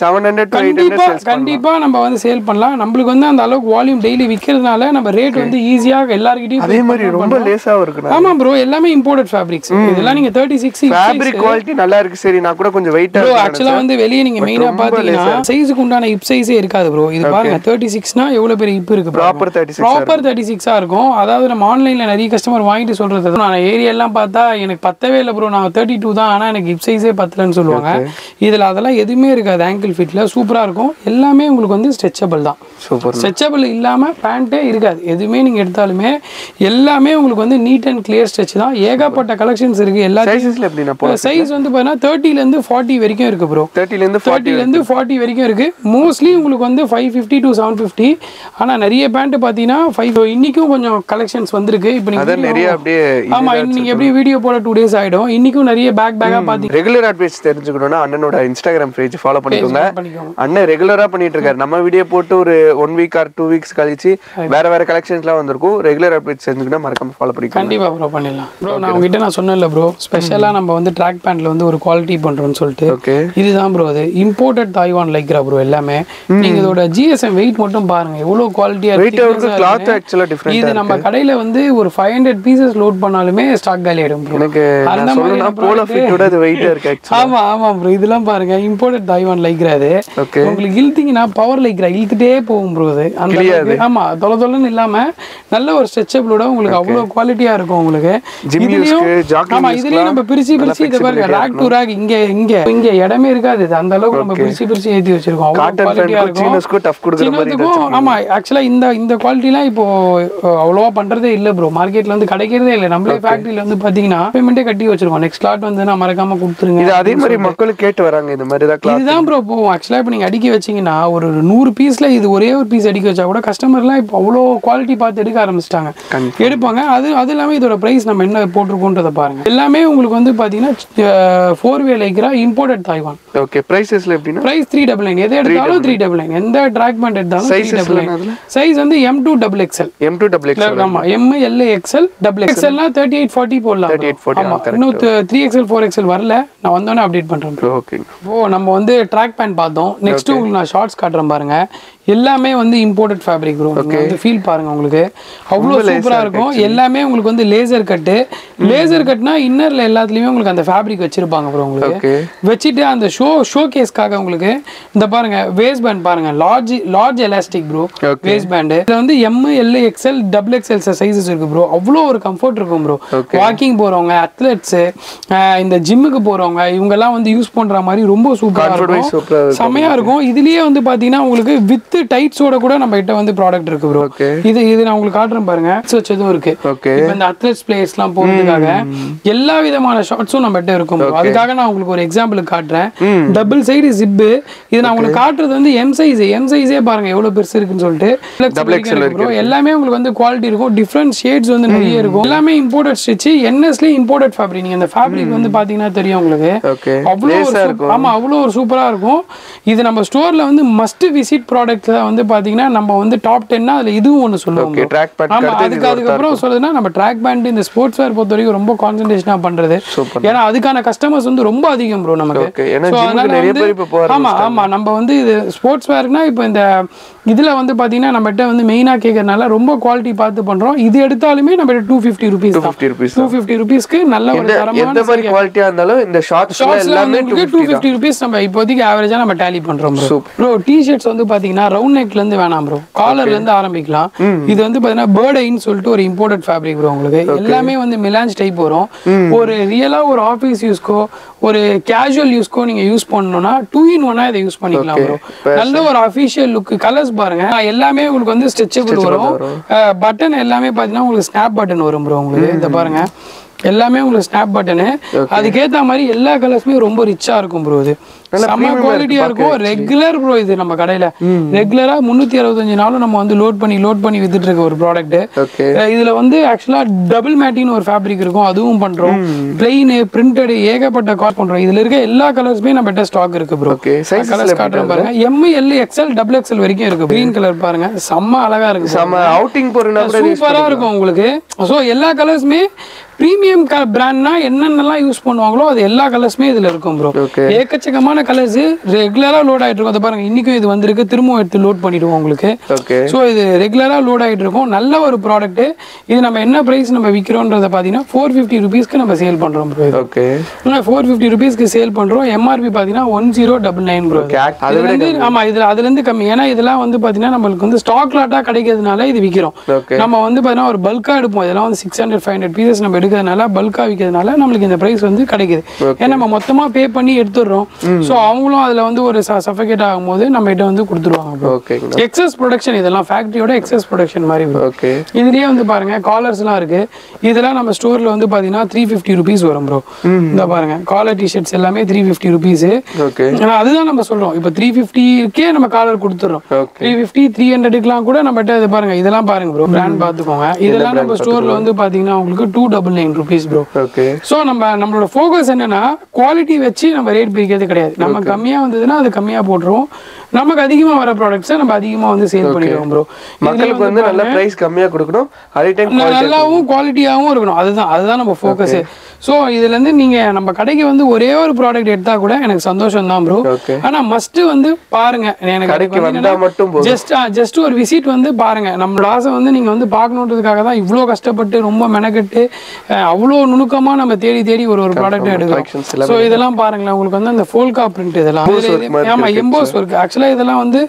செவன் ஹண்ட்ரட் டு எயிட் கண்டிப்பா ஹண்ட்ரட் கண்டிப்பா நம்ம வந்து சேல் பண்ணலாம். நம்மளுக்கு வந்து அந்த அளவுக்கு வால்யூம் டெய்லி விக்கிறதுனால நம்ம ரேட் வந்து ஈஸியா எல்லார்கிட்டயும் அதே மாதிரி ரொம்ப லேசாவும் இருக்குண்ணா. ஆமா ப்ரோ எல்லாமே இம்போர்ட்டட் ஃபேப்ரிக்ஸ் இதெல்லாம் நீங்க தேர்ட்டி சிக்ஸ் ஃபேப்ரிக் குவாலிட்டி நல்லா இருக்கு. சரி நான் கூட கொஞ்சம் வெயிட்டா ப்ரோ ஆக்சுவலா வந்து வெளியே நீங்க மெயினா பாத்தீங்கன்னா சைஸுக்கு உண்டான ஹிப் சைஸே இருக்காது ப்ரோ இது பாருங்க தேர்ட்டி சிக்ஸ்னா எவ்வளவு பெரிய ஹிப் இருக்கு ப்ராப்பர் தேர்ட்டி ப்ராப்பர் தேர்ட்டி சிக்ஸா இருக்கும். அதாவது நம்ம ஆன்லைன்ல நிறைய கஸ்டமர் வாங்கிட்டு சொல்றது நான் ஏரியா எல்லாம் பார்த்தா எனக்கு பத்தவே இல்லை ப்ரோ நான் தேர்ட்டி டூ தான். ஆனா எனக்கு ஹிப் சைஸே பத்தலன்னு சொல்லுவாங்க. இதுல அதெல்லாம் எதுவுமே இருக்காது. ஆங்கிள் ஃபிட்ல சூப்பரா இருக்கும். எல்லாமே உங்களுக்கு வந்து ஸ்ட்ரெச்சபிள் தான். சூப்பர். ஸ்ட்ரெச்சபிள் இல்லாம பேண்ட்டே இருக்காது. எதுவுமே நீங்க எடுத்தாலுமே எல்லாமே உங்களுக்கு வந்து நீட் அண்ட் கிளியர் ஸ்ட்ரெச் தான். ஏகப்பட்ட கலெக்ஷன்ஸ் இருக்கு. எல்லாத்தையும் சைஸஸ்ல எப்படின்னா சைஸ் வந்து பார்த்தீங்கன்னா தேர்ட்டில இருந்து ஃபார்ட்டி வரைக்கும் இருக்கு ப்ரோ தேர்ட்டில இருந்து தேர்ட்டில இருந்து ஃபார்ட்டி வரைக்கும் இருக்கு. மோஸ்ட்லி உங்களுக்கு வந்து five fifty to seven fifty ஆனா நிறைய பேண்ட் பாத்தீங்கன்னா ஃபைவ் இன்னைக்கும் கொஞ்சம் கலெக்ஷன்ஸ் வந்திருக்கு. இப்போ நீங்க அதான் நிறைய அப்படியே ஆமா நீங்க எப்படி வீடியோ போட டூ டேஸ் ஆயிடும். இன்னைக்கும் நிறைய பேக் பேக்கா பாத்தீங்க ரெகுலர் அட்வைஸ் தெரிஞ்சுக்கணும்னா அண்ணனோட இன்ஸ்டாகிராம் பேஜ் ஃபாலோ பண்ணிக்கோங்க. பண்ணிக்கோங்க. அண்ணன் ரெகுலரா பண்ணிட்டு இருக்காரு நம்ம வீடியோ போட்டு ஒரு one week or two weeks கழிச்சு வேற வேற கலெக்ஷன்ஸ்லாம் வந்திருக்கும். ரெகுலர் அப்டேட்ஸ் தெரிஞ்சுக்கணும் மறக்காம ஃபாலோ பண்ணிக்கோங்க. கண்டிப்பா ப்ரோ பண்ணிடலாம். ப்ரோ நான் உங்ககிட்ட நான் சொன்னேன்ல ப்ரோ ஸ்பெஷலா நம்ம வந்து ட்ராக் பேண்ட்ல வந்து ஒரு குவாலிட்டி பண்றோம்னு சொல்லிட்டு. இதுதான் ப்ரோ அது. இம்போர்ட்டட் தாய்வான் லைக்ரா ப்ரோ எல்லாமே. நீங்க இதோட ஜிஎஸ்எம் வெயிட் மட்டும் பாருங்க. எவ்வளவு குவாலிட்டியா டிஃப்ரெண்ட் இது நம்ம கடையில வந்து ஒரு ஃபைவ் ஹண்ட்ரட் பீசஸ் லோட் பண்ணாலுமே ஸ்டாக் காலி ஆயிடும். எனக்கு இருக்கு. ஆமா ஆமா ப்ரோ இதெல்லாம் பாருங்க. இம்போர்ட்டட் தாய்வான் லைக்ரா ஓகே உங்களுக்கு இழுத்தீங்கன்னா பவர் லைக்ரா இழுத்துட்டே போகும் ப்ரோ அது. அந்த அளவுக்கு- ஆமா தொலை தொலைன்னு இல்லாம நல்ல ஒரு ஸ்ட்ரெச்சபிளோட உங்களுக்கு அவ்வளவு குவாலிட்டியா இருக்கும் உங்களுக்கு. இதுலயும் use-க்கு, jogging ஆமா use-க்குலாம் இதுலயும் நம்ம பிரிச்சு பிரிச்சு இதை பாருங்க ரேக் டு ரேக் இங்க இங்க இங்க இடமே இருக்காது இது. அந்த அளவுக்கு நம்ம பிரிச்சு பிரிச்சு ஏத்தி வச்சிருக்கோம். சின்னதுக்கும் ஆமா ஆக்சுவலா இந்த இந்த குவாலிட்டிலாம் இப்போ அவ்வளவா பண்றதே இல்ல ப்ரோ மார்க்கெட்ல வந்து கிடைக்கிறதே இல்ல. நம்மளே ஃபேக்டரியில வந்து பாத்தீங்கன்னா பேமெண்ட்டே கட்டி வச்சிருக்கோம். நெக்ஸ்ட் லாட் வந்து நான் மறக்காம கொடுத்துருங்க. இது அதே மாதிரி மக்களும் கேட்டு வராங்க இந்த மாதிரி தான் இதுதான் ப்ரோ போகும் ஆக்சுவலா இப்போ நீங்க அடிக்க வச்சீங்கன்னா ஒரு நூறு பீஸ்ல இது ஒரே ஒரு பீஸ் அடிக்க வச்சா கூட கஸ்டமர்லாம் இப்போ அவ்வளோ குவாலிட்டி பார்த்து எடுக்க ஆரம்பிச்சிட்டாங்க. எடுப்பாங்க. அது அது இல்லாமல் இதோட ப்ரைஸ் நம்ம என்ன போட்டிருக்கோன்றதை பாருங்க. எல்லாமே உங்களுக்கு வந்து பார்த்தீங்கன்னா four way lycra imported Taiwan okay பிரைசஸ்ல எப்படின்னா? பிரைஸ் த்ரீ டபுள் நைன் எதை எடுத்தாலும் த்ரீ டபுள் நைன் எந்த ட்ராக் பேண்ட் எடுத்தாலும் Sizes டபுள் நைன் சைஸ் வந்து M two double XL M two double X ஆமா. எம் எல் எக்ஸ்எல் டபுள் எக்ஸ்எல்னா தேர்ட்டி எயிட் ஃபார்ட்டி போடலாம். 38, 40, ஆமா. ஆ, இன்னும் த்ரீ எக்ஸ்எல் ஃபோர் எக்ஸ்எல் வரல. நான் வந்தோடனே அப்டேட் பண்றேன். ஓகேங்க ஓ நம்ம வந்து ட்ராக் பேண்ட் பார்த்தோம் நெக்ஸ்ட் உங்களுக்கு நான் ஷார்ட்ஸ் காட்டுறேன் பாருங்க. எல்லாமே வந்து இம்போர்ட்டட் ஃபேப்ரிக் ப்ரோ வந்து ஃபீல் பாருங்க உங்களுக்கு. அவ்வளோ சூப்பரா இருக்கும். எல்லாமே உங்களுக்கு வந்து லேசர் கட்டு லேசர் கட்னா இன்னர்ல எல்லாத்துலயுமே உங்களுக்கு அந்த ஃபேப்ரிக் வச்சிருப்பாங்க ப்ரோ உங்களுக்கு. வச்சுட்டு அந்த ஷோ ஷோ கேஸ்க்காக உங்களுக்கு இந்த பாருங்க வேஸ்ட் பேண்ட் பாருங்க large large elastic bro. Waist band இதுல வந்து M L XL double XL sizes இருக்கு ப்ரோ அவ்வளோ ஒரு கம்ஃபர்ட் இருக்கும் ப்ரோ. வாக்கிங் போறவங்க அத்லெட்ஸ் இந்த ஜிம்முக்கு போறவங்க இவங்க எல்லாம் வந்து யூஸ் பண்ற மாதிரி ரொம்ப சூப்பரா Comfort wise super ஆ இருக்கும். செமையா இருக்கும். இதுலயே வந்து பாத்தீங்கன்னா உங்களுக்கு வித் டைட்ஸோட கூட நம்ம கிட்ட வந்து ப்ராடக்ட் இருக்கு ப்ரோ இது இது நான் உங்களுக்கு காட்டுறேன் பாருங்க. வச்சதும் இருக்கு. ஓகே இந்த அத்லெட்ஸ் பிளேயர்ஸ்லாம் போகிறதுக்காக எல்லா விதமான ஷார்ட்ஸும் நம்மகிட்ட இருக்கும் bro. அதுக்காக நான் உங்களுக்கு ஒரு எக்ஸாம்பிள் காட்டுறேன். டபுள் சைடு ஜிப்பு இது நான் உங்களுக்கு காட்டுறது வந்து எம் சைஸ் எம் சைஸே பாருங்க எவ்வளவு பெருசு இருக்குன்னு சொல்லிட்டு. எல்லாமே உங்களுக்கு வந்து குவாலிட்டி இருக்கும். டிஃப்ரெண்ட் ஷேட்ஸ் வந்து நிறைய இருக்கும். எல்லாமே இம்போர்ட்டட் ஸ்டிச் என்எஸ்ல இம்போர்ட்டட் ஃபேப்ரிக் நீங்க அந்த ஃபேப்ரிக் வந்து பாத்தீங்கன்னா தெரியும் உங்களுக்கு. ஓகே அவ்வளோ ஒரு லேசா சூப்- இருக்கும். ஆமா அவ்வளோ ஒரு சூப்பரா இருக்கும் இருக்கும். இது நம்ம ஸ்டோர்ல வந்து மஸ்ட் விசிட் ப்ராடக்ட் வந்து பாத்தீங்கன்னா நம்ம வந்து டாப் டென்னா அதுல இதுவும் ஒன்று சொல்லுவோம். ட்ராக் பேட் ஆமா அதுக்கு அதுக்கப்புறம் சொல்லுதுன்னா நம்ம ட்ராக் பேண்ட் இந்த ஸ்போர்ட்ஸ் வேர் பொறுத்த வரைக்கும் ரொம்ப கான்சென்ட்ரேஷனா பண்றது. Super. ஏன்னா அதுக்கான கஸ்டமர்ஸ் வந்து ரொம்ப அதிகம் ப்ரோ நமக்கு. ஜிம்முக்கு அதனால வந்து- பேர் இப்போ போக ஆமா ஆமா நம்ம வந்து இது ஸ்போர்ட்ஸ் வேர்னா இப்போ இந்த இதுல வந்து பாத்தீங்கன்னா நம்மகிட்ட வந்து மெயினா கேட்கறதுனால ரொம்ப குவாலிட்டி பார்த்து பண்றோம். இது எடுத்தாலுமே நம்ம டூ ஃபிஃப்டி ருபீஸ் தான். ஃபிஃப்டி ருபீஸ் டூ ஃபிஃப்டி ருபீஸ்க்கு நல்ல ஒரு தரமான மாதிரி குவாலிட்டியா இருந்தாலும் இந்த ஷார்ட்ஸ் எல்லாமே டூ ஃபிஃப்டி ருபீஸ் நம்ம இப்போதைக்கு ஆவரேஜா நம்ம டேலி பண்றோம் ப்ரோ ப்ரோ டி ஷர்ட்ஸ் வந்து பாத்தீங்கன்னா ரவுண்ட் நெக்ல இருந்து வேணாம் ப்ரோ காலர்ல இருந்து ஆரம்பிக்கலாம். இது வந்து பாத்தீங்கன்னா பேர்ட் ஐன்னு சொல்லிட்டு ஒரு இம்போர்ட்டட் ஃபேப்ரிக் ப்ரோ உங்களுக்கு. எல்லாமே வந்து மிலான்ஸ் டைப் வரும். ஒரு ரியலா ஒரு ஆஃபீஸ் யூஸ்க்கோ ஒரு கேஷுவல் யூஸ்க்கோ நீங்க யூஸ் பண்ணணும்னா டூ இன் ஒன்னா இதை யூஸ் பண்ணிக்கலாம் ப்ரோ நல்ல ஒரு அஃபிஷியல் லுக் கலர்ஸ் பாருங்க. எல்லாமே உங்களுக்கு வந்து ஸ்ட்ரெச்சபிள் வரும். பட்டன் எல்லாமே பாத்தீங்கன்னா உங்களுக்கு ஸ்னாப் பட்டன் வரும் ப்ரோ உங்களுக்கு. இதை பாருங்க. எல்லாமே உங்களுக்கு ஸ்னாப் பட்டனு அதுக்கேத்த மாதிரி எல்லா கலர்ஸுமே ரொம்ப ரிச்சா இருக்கும் ப்ரோ இது. செம்ம குவாலிட்டியா இருக்கும். ரெகுலர் ப்ரோ இது நம்ம கடையில. ரெகுலரா முன்னூத்தி அறுபத்தஞ்சு நாளும் நம்ம வந்து லோட் பண்ணி லோட் பண்ணி வித்துட்டு இருக்க ஒரு ப்ராடக்ட் இதுல வந்து ஆக்சுவலா டபுள் மேட்டின்னு ஒரு ஃபேப்ரிக் இருக்கும். அதுவும் பண்றோம். பிளெயின் பிரிண்டட் ஏகப்பட்ட கால் பண்றோம். இதுல இருக்க எல்லா கலர்ஸுமே நம்ம ஸ்டாக் இருக்கு ப்ரோ கலர்ஸ் காட்டுறேன் பாருங்க. M L XL double XL வரைக்கும் இருக்கு. கிரீன் கலர் பாருங்க. செம்ம அழகா இருக்கு நம்ம அவுட்டிங் சூப்பரா இருக்கும் உங்களுக்கு. ஸோ எல்லா கலர்ஸுமே ப்ரீமியம் பிராண்ட்னா என்னென்னலாம் யூஸ் பண்ணுவாங்களோ அது எல்லா கலர்ஸுமே இதுல இருக்கும் ப்ரோ ஓகே ஏக்கச்சக்கமான கலர்ஸ் ரெகுலரா லோட் ஆயிட்டு இருக்கும். அதை பாருங்க இன்னைக்கும் இது வந்திருக்கு. திரும்பவும் எடுத்து லோட் பண்ணிடுவோம் உங்களுக்கு. ஓகே ஸோ இது ரெகுலரா லோட் ஆயிட்டு இருக்கும். நல்ல ஒரு ப்ராடக்ட் இது நம்ம என்ன பிரைஸ் நம்ம விற்கிறோன்றத பார்த்தீங்கன்னா ஃபோர் ஃபிஃப்டி ருபீஸ்க்கு நம்ம சேல் பண்றோம் ப்ரோ ஓகே ஃபோர் ஃபிஃப்டி ருபீஸ்க்கு சேல் பண்றோம். எம்ஆர்பி பார்த்தீங்கன்னா one zero double nine bro ஆமா இதுல அதுல இருந்து கம்மி. ஏன்னா இதெல்லாம் வந்து பாத்தீங்கன்னா நம்மளுக்கு வந்து ஸ்டாக் லாட்டா கிடைக்கிறதுனால இது விக்கிறோம். ஓகே நம்ம வந்து பாத்தீங்கன்னா ஒரு பல்கா எடுப்போம். இதெல்லாம் வந்து six hundred five hundred pieces நம்ம எடுக்கிறதுனால பல்கா விற்கிறதுனால நம்மளுக்கு இந்த பிரைஸ் வந்து கிடைக்குது. ஏன்னா நம்ம மொத்தமா பே பண்ணி எடுத்துடுறோம். ஸோ அவங்களும் அதுல வந்து ஒரு சஃபகேட் ஆகும்போது நம்ம கிட்ட வந்து கொடுத்துருவாங்க. ஓகேங்க எக்ஸஸ் ப்ரொடக்ஷன் இதெல்லாம் ஃபேக்டரியோட எக்ஸஸ் ப்ரொடக்ஷன் மாதிரி. ஓகே இதுலயே வந்து பாருங்க காலர்ஸ்லாம் இருக்கு. இதெல்லாம் நம்ம ஸ்டோர்ல வந்து பாத்தீங்கன்னா த்ரீ ஃபிஃப்டி ருபீஸ் வரும் ப்ரோ இந்த பாருங்க காலர் டிஷர்ட்ஸ் எல்லாமே த்ரீ ஃபிஃப்டி ருபீஸ் ஓகே ஆனா அதுதான் நம்ம சொல்றோம். இப்போ த்ரீ ஃபிஃப்டிக்கே நம்ம காலர் கொடுத்துறோம். ஓகே த்ரீ ஃபிஃப்டி த்ரீ ஹண்ட்ரட்க்குலாம் கூட நம்மகிட்ட இது பாருங்க இதெல்லாம் பாருங்க ப்ரோ பிராண்ட் பார்த்துக்கோங்க இதெல்லாம் நம்ம ஸ்டோர்ல வந்து பாத்தீங்கன்னா உங்களுக்கு two double nine rupees bro okay so நம்ம நம்மளோட ஃபோக்கஸ் என்னன்னா குவாலிட்டி வச்சு நம்ம ரேட் பிரிக்கிறது கிடையாது. நம்ம கம்மியா வந்ததுன்னா அது கம்மியா போட்டுருவோம். நமக்கு அதிகமா வர ப்ராடக்ட்ஸை நம்ம அதிகமா வந்து சேல் பண்ணிடுவோம் ப்ரோ மக்களுக்கு வந்து நல்ல பிரைஸ் கம்மியா கொடுக்கணும். அதே டைம் நல்லாவும் குவாலிட்டியாகவும் இருக்கணும். அதுதான் அதுதான் நம்ம ஃபோக்கஸ் ஸோ இதுல இருந்து நீங்க நம்ம கடைக்கு வந்து ஒரே ஒரு ப்ராடக்ட் எடுத்தா கூட எனக்கு சந்தோஷம் தான் ப்ரோ ஓகே ஆனா மஸ்ட் வந்து பாருங்க. எனக்கு கடைக்கு வந்தா மட்டும் ஜஸ்ட் ஜஸ்ட் ஒரு விசிட் வந்து பாருங்க. நம்மளோட ஆசை வந்து நீங்க வந்து பார்க்கணுன்றதுக்காக தான் இவ்வளோ கஷ்டப்பட்டு ரொம்ப மெனக்கெட்டு அவ்வளோ நுணுக்கமா நம்ம தேடி தேடி ஒரு ஒரு ப்ராடக்ட் எடுக்கிறோம். ஸோ இதெல்லாம் பாருங்களேன். உங்களுக்கு வந்து அந்த ஃபோல்கா பிரிண்ட் இதெல்லாம். இதுல இது- மாதிரி ஆமா எம்போஸ் ஒர்க் ஆக்சுவலா இதெல்லாம் வந்து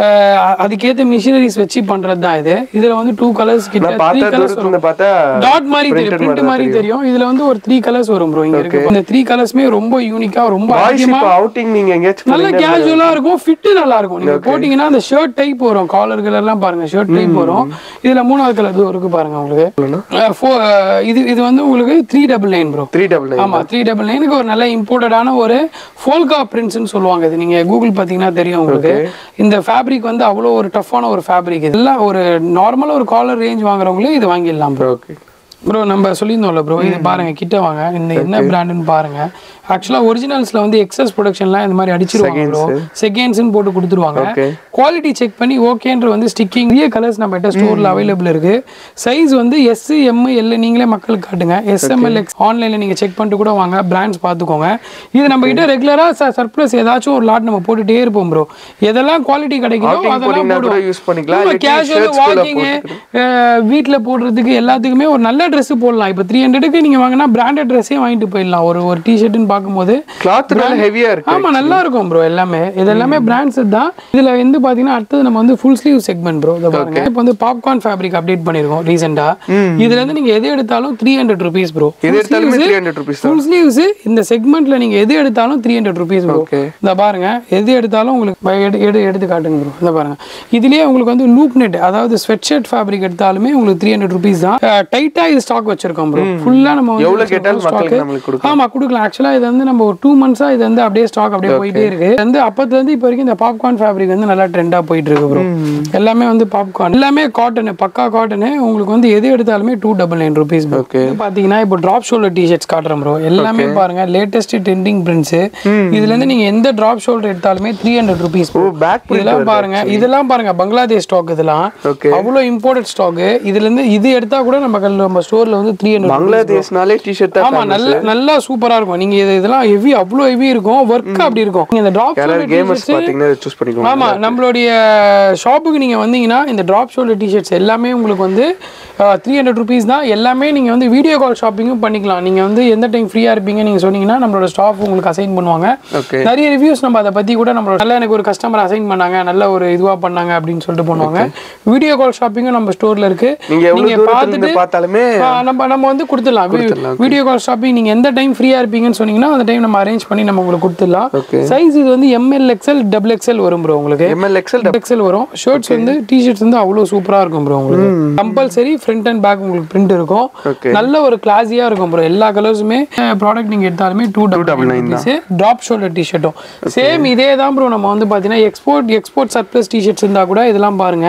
அஹ், அதுக்கேத்த மிஷினரிஸ் வச்சு பண்றது தான் இது. இதுல வந்து டூ கலர்ஸ் கிட்ட த்ரீ கலர்ஸ் பார்த்தா டாட் மாதிரி தெரியும். பிரிண்ட் மாதிரி தெரியும். இதுல வந்து ஒரு த்ரீ கலர்ஸ் வரும் ப்ரோ இங்க இருக்கு. இந்த த்ரீ கலர்ஸ்மே ரொம்ப யூனிக்கா ரொம்ப அதிகமா அவுட்டிங் நீங்க எங்கேயாச்சும் நல்ல கேஷுவலா இருக்கும் ஃபிட் நல்லா இருக்கும். நீங்க போட்டீங்கன்னா அந்த ஷர்ட் டைப் வரும். காலர் கலர்லாம் பாருங்க ஷர்ட் டைப் வரும். இதுல மூணாவது கலர் இருக்கு பாருங்க உங்களுக்கு. இது இது வந்து உங்களுக்கு three double nine bro three double nine ஆமா த்ரீ டபுள் நைனுக்கு ஒரு நல்ல இம்போர்ட்டடான ஒரு ஃபோல்கா பிரிண்ட்ஸ்னு சொல்லுவாங்க. இது நீங்க கூகுள் பாத்தீங்கன்னா தெரியும் உங்களுக்கு. இந்த ஃபேப்ரிக் வந்து அவ்வளோ ஒரு டஃப்பான ஒரு ஃபேப்ரிக் இது எல்லாம் ஒரு நார்மலா ஒரு காலர் ரேஞ்ச் வாங்குறவங்களே இது வாங்கிடலாம் ப்ரோ ஓகே ப்ரோ நம்ம சொல்லியிருந்தோம்ல ப்ரோ இது பாருங்க கிட்ட வாங்க. இந்த என்ன பிராண்டுன்னு பாருங்க. ஆக்சுவலா ஒரிஜினல்ஸ்ல வந்து எக்ஸஸ் ப்ரொடக்ஷன்லாம் இந்த மாதிரி அடிச்சிருவாங்க ப்ரோ செகண்ட்ஸ்னு போட்டு கொடுத்துருவாங்க. குவாலிட்டி செக் பண்ணி ஓகேன்ற வந்து ஸ்டிக்கிங் நிறைய கலர்ஸ் நம்ம கிட்ட ஸ்டோர்ல அவைலபிள் இருக்கு. சைஸ் வந்து எஸ் எம் எல் நீங்களே மக்களுக்கு காட்டுங்க. எஸ்எம்எல் எக்ஸ் ஆன்லைன்ல நீங்க செக் பண்ணிட்டு கூட வாங்க. பிராண்ட்ஸ் பார்த்துக்கோங்க. இது நம்ம கிட்ட ரெகுலரா சர்ப்ளஸ் ஏதாச்சும் ஒரு லாட் நம்ம போட்டுட்டே இருப்போம் ப்ரோ எதெல்லாம் குவாலிட்டி கிடைக்குதோ அதெல்லாம் போடுவோம். கேஷுவல் வாக்கிங் வீட்டில் போடுறதுக்கு எல்லாத்துக்குமே ஒரு நல்ல Dress போடலாம். இப்போ த்ரீ ஹண்ட்ரடுக்கு நீங்கள் வாங்கினா பிராண்டட் ட்ரெஸ்ஸே வாங்கிட்டு போயிடலாம். ஒரு ஒரு டிஷர்ட்னு பார்க்கும்போது கிளாத் நல்ல ஹெவியா இருக்கு. ஆமா நல்லா இருக்கும் ப்ரோ எல்லாமே. இது எல்லாமே பிராண்ட்ஸ் தான். இதுல வந்து பாத்தீங்கன்னா அடுத்தது நம்ம வந்து ஃபுல் ஸ்லீவ் செக்மெண்ட் ப்ரோ இதை பாருங்க. இப்போ வந்து பாப்கார்ன் ஃபேப்ரிக் அப்டேட் பண்ணிருக்கோம் ரீசெண்டா இதுல இருந்து நீங்க எது எடுத்தாலும் த்ரீ ஹண்ட்ரட் ருபீஸ் ப்ரோ இது எடுத்தாலுமே த்ரீ ஹண்ட்ரட் ருபீஸ் தான். ஃபுல் ஸ்லீவ்ஸ் இந்த செக்மெண்ட்ல நீங்க எது எடுத்தாலும் த்ரீ ஹண்ட்ரட் ருபீஸ் ப்ரோ இந்த பாருங்க. எது எடுத்தாலும் உங்களுக்கு எடு எடு எடுத்து காட்டுங்க ப்ரோ இந்த பாருங்க. இதுலயே உங்களுக்கு வந்து லூப் நெட் அதாவது ஸ்வெட் ஷர்ட் ஃபேப்ரிக் எடுத்தாலுமே உங்களுக்கு த்ரீ ஹண்ட்ரட் ருபீஸ் தான். டைட்டா இது ஸ்டாக் வச்சிருக்கோம் ப்ரோ ஃபுல்லா நம்ம எவ்வளவு கேட்டாலும் stock. நம்மளுக்கு. ஆமா கொடுக்கலாம். ஆக்சுவலா இது வந்து நம்ம ஒரு டூ மந்த்ஸா இது வந்து அப்படியே ஸ்டாக் அப்படியே போயிட்டே இருக்கு. வந்து அப்பத்துல இருந்து இப்போ வரைக்கும் இந்த பாப்கார்ன் ஃபேப்ரிக் வந்து நல்லா ட்ரெண்டா போயிட்டு இருக்கு ப்ரோ எல்லாமே வந்து பாப்கார்ன் எல்லாமே காட்டன் பக்கா காட்டன் உங்களுக்கு வந்து எது எடுத்தாலுமே டூ டபுள் நைன் ருபீஸ். பாத்தீங்கன்னா இப்போ டிராப் ஷோல்டர் டிஷர்ட்ஸ் காட்டுறோம் ப்ரோ எல்லாமே பாருங்க லேட்டஸ்ட் ட்ரெண்டிங் பிரிண்ட்ஸ் இதுல இருந்து நீங்க எந்த டிராப் ஷோல்டர் எடுத்தாலுமே த்ரீ ஹண்ட்ரட் ருபீஸ் இதெல்லாம் பாருங்க இதெல்லாம் பாருங்க பங்களாதேஷ் ஸ்டாக் இதெல்லாம். அவ்வளோ இம்போர்ட்டட் ஸ்டாக் இதுல இருந்து இது எடுத்தா கூட நம்ம நம்ம ஸ்டோர்ல வந்து த்ரீ ஹண்ட்ரட் பங்களாதேஷ்னாலே டிஷர்ட் தான் ஆமா நல்ல நல்லா சூப்பரா இருக்கும். நீங்க இது இதெல்லாம் ஹெவி அவ்வளோ ஹெவி இருக்கும். ஒர்க் அப்படி இருக்கும். நீங்க இந்த டிராப் கேமர்ஸ் பாத்தீங்கன்னா சூஸ் பண்ணிக்கோங்க. ஆமா நம்மளுடைய ஷாப்புக்கு நீங்க வந்தீங்கன்னா இந்த டிராப் ஷோல்டர் டிஷர்ட்ஸ் எல்லாமே உங்களுக்கு வந்து த்ரீ ஹண்ட்ரட் ருபீஸ் தான். எல்லாமே நீங்க வந்து வீடியோ கால் ஷாப்பிங்கும் பண்ணிக்கலாம். நீங்க வந்து எந்த டைம் ஃப்ரீயா இருப்பீங்க நீங்க சொன்னீங்கன்னா நம்மளோட ஸ்டாஃப் உங்களுக்கு அசைன் பண்ணுவாங்க. நிறைய ரிவ்யூஸ் நம்ம அதை பத்தி கூட நம்மளோட நல்லா எனக்கு ஒரு கஸ்டமர் அசைன் பண்ணாங்க. நல்ல ஒரு இதுவா பண்ணாங்க அப்படின்னு சொல்லிட்டு பண்ணுவாங்க. வீடியோ கால் ஷாப்பிங்கும் நம்ம ஸ்டோர்ல இருக்கு. நீங்க எவ்வளவு நீங்க தூரத்துல பார்த்துட்டு பார்த்தாலுமே நம்ம நம்ம வந்து கொடுத்துடலாம். வீடியோ கால் ஷாப்பிங் நீங்க எந்த டைம் ஃப்ரீயா இருப்பீங்கன்னு சொன்னீங்கன்னா அந்த டைம் நம்ம அரேஞ்ச் பண்ணி நம்ம உங்களுக்கு கொடுத்துடலாம். சைஸ் இது வந்து M L XL double XL வரும் ப்ரோ உங்களுக்கு. எம்எல் எக்ஸல் எக்ஸ்எல் வரும். ஷர்ட்ஸ் வந்து டிஷர்ட்ஸ் வந்து அவ்வளோ சூப்பரா இருக்கும் ப்ரோ உங்களுக்கு. கம்பல்சரி ஃப்ரண்ட் அண்ட் பேக் உங்களுக்கு பிரிண்ட் இருக்கும். நல்ல ஒரு கிளாஸியா இருக்கும் ப்ரோ எல்லா கலர்ஸுமே ப்ராடக்ட் நீங்க எடுத்தாலுமே two double nine drop shoulder டிஷர்ட்டும் same இதே தான் ப்ரோ நம்ம வந்து பார்த்தீங்கன்னா எக்ஸ்போர்ட் எக்ஸ்போர்ட் சர்ப்ளஸ் டிஷர்ட்ஸ் இருந்தா கூட இதெல்லாம் பாருங்க.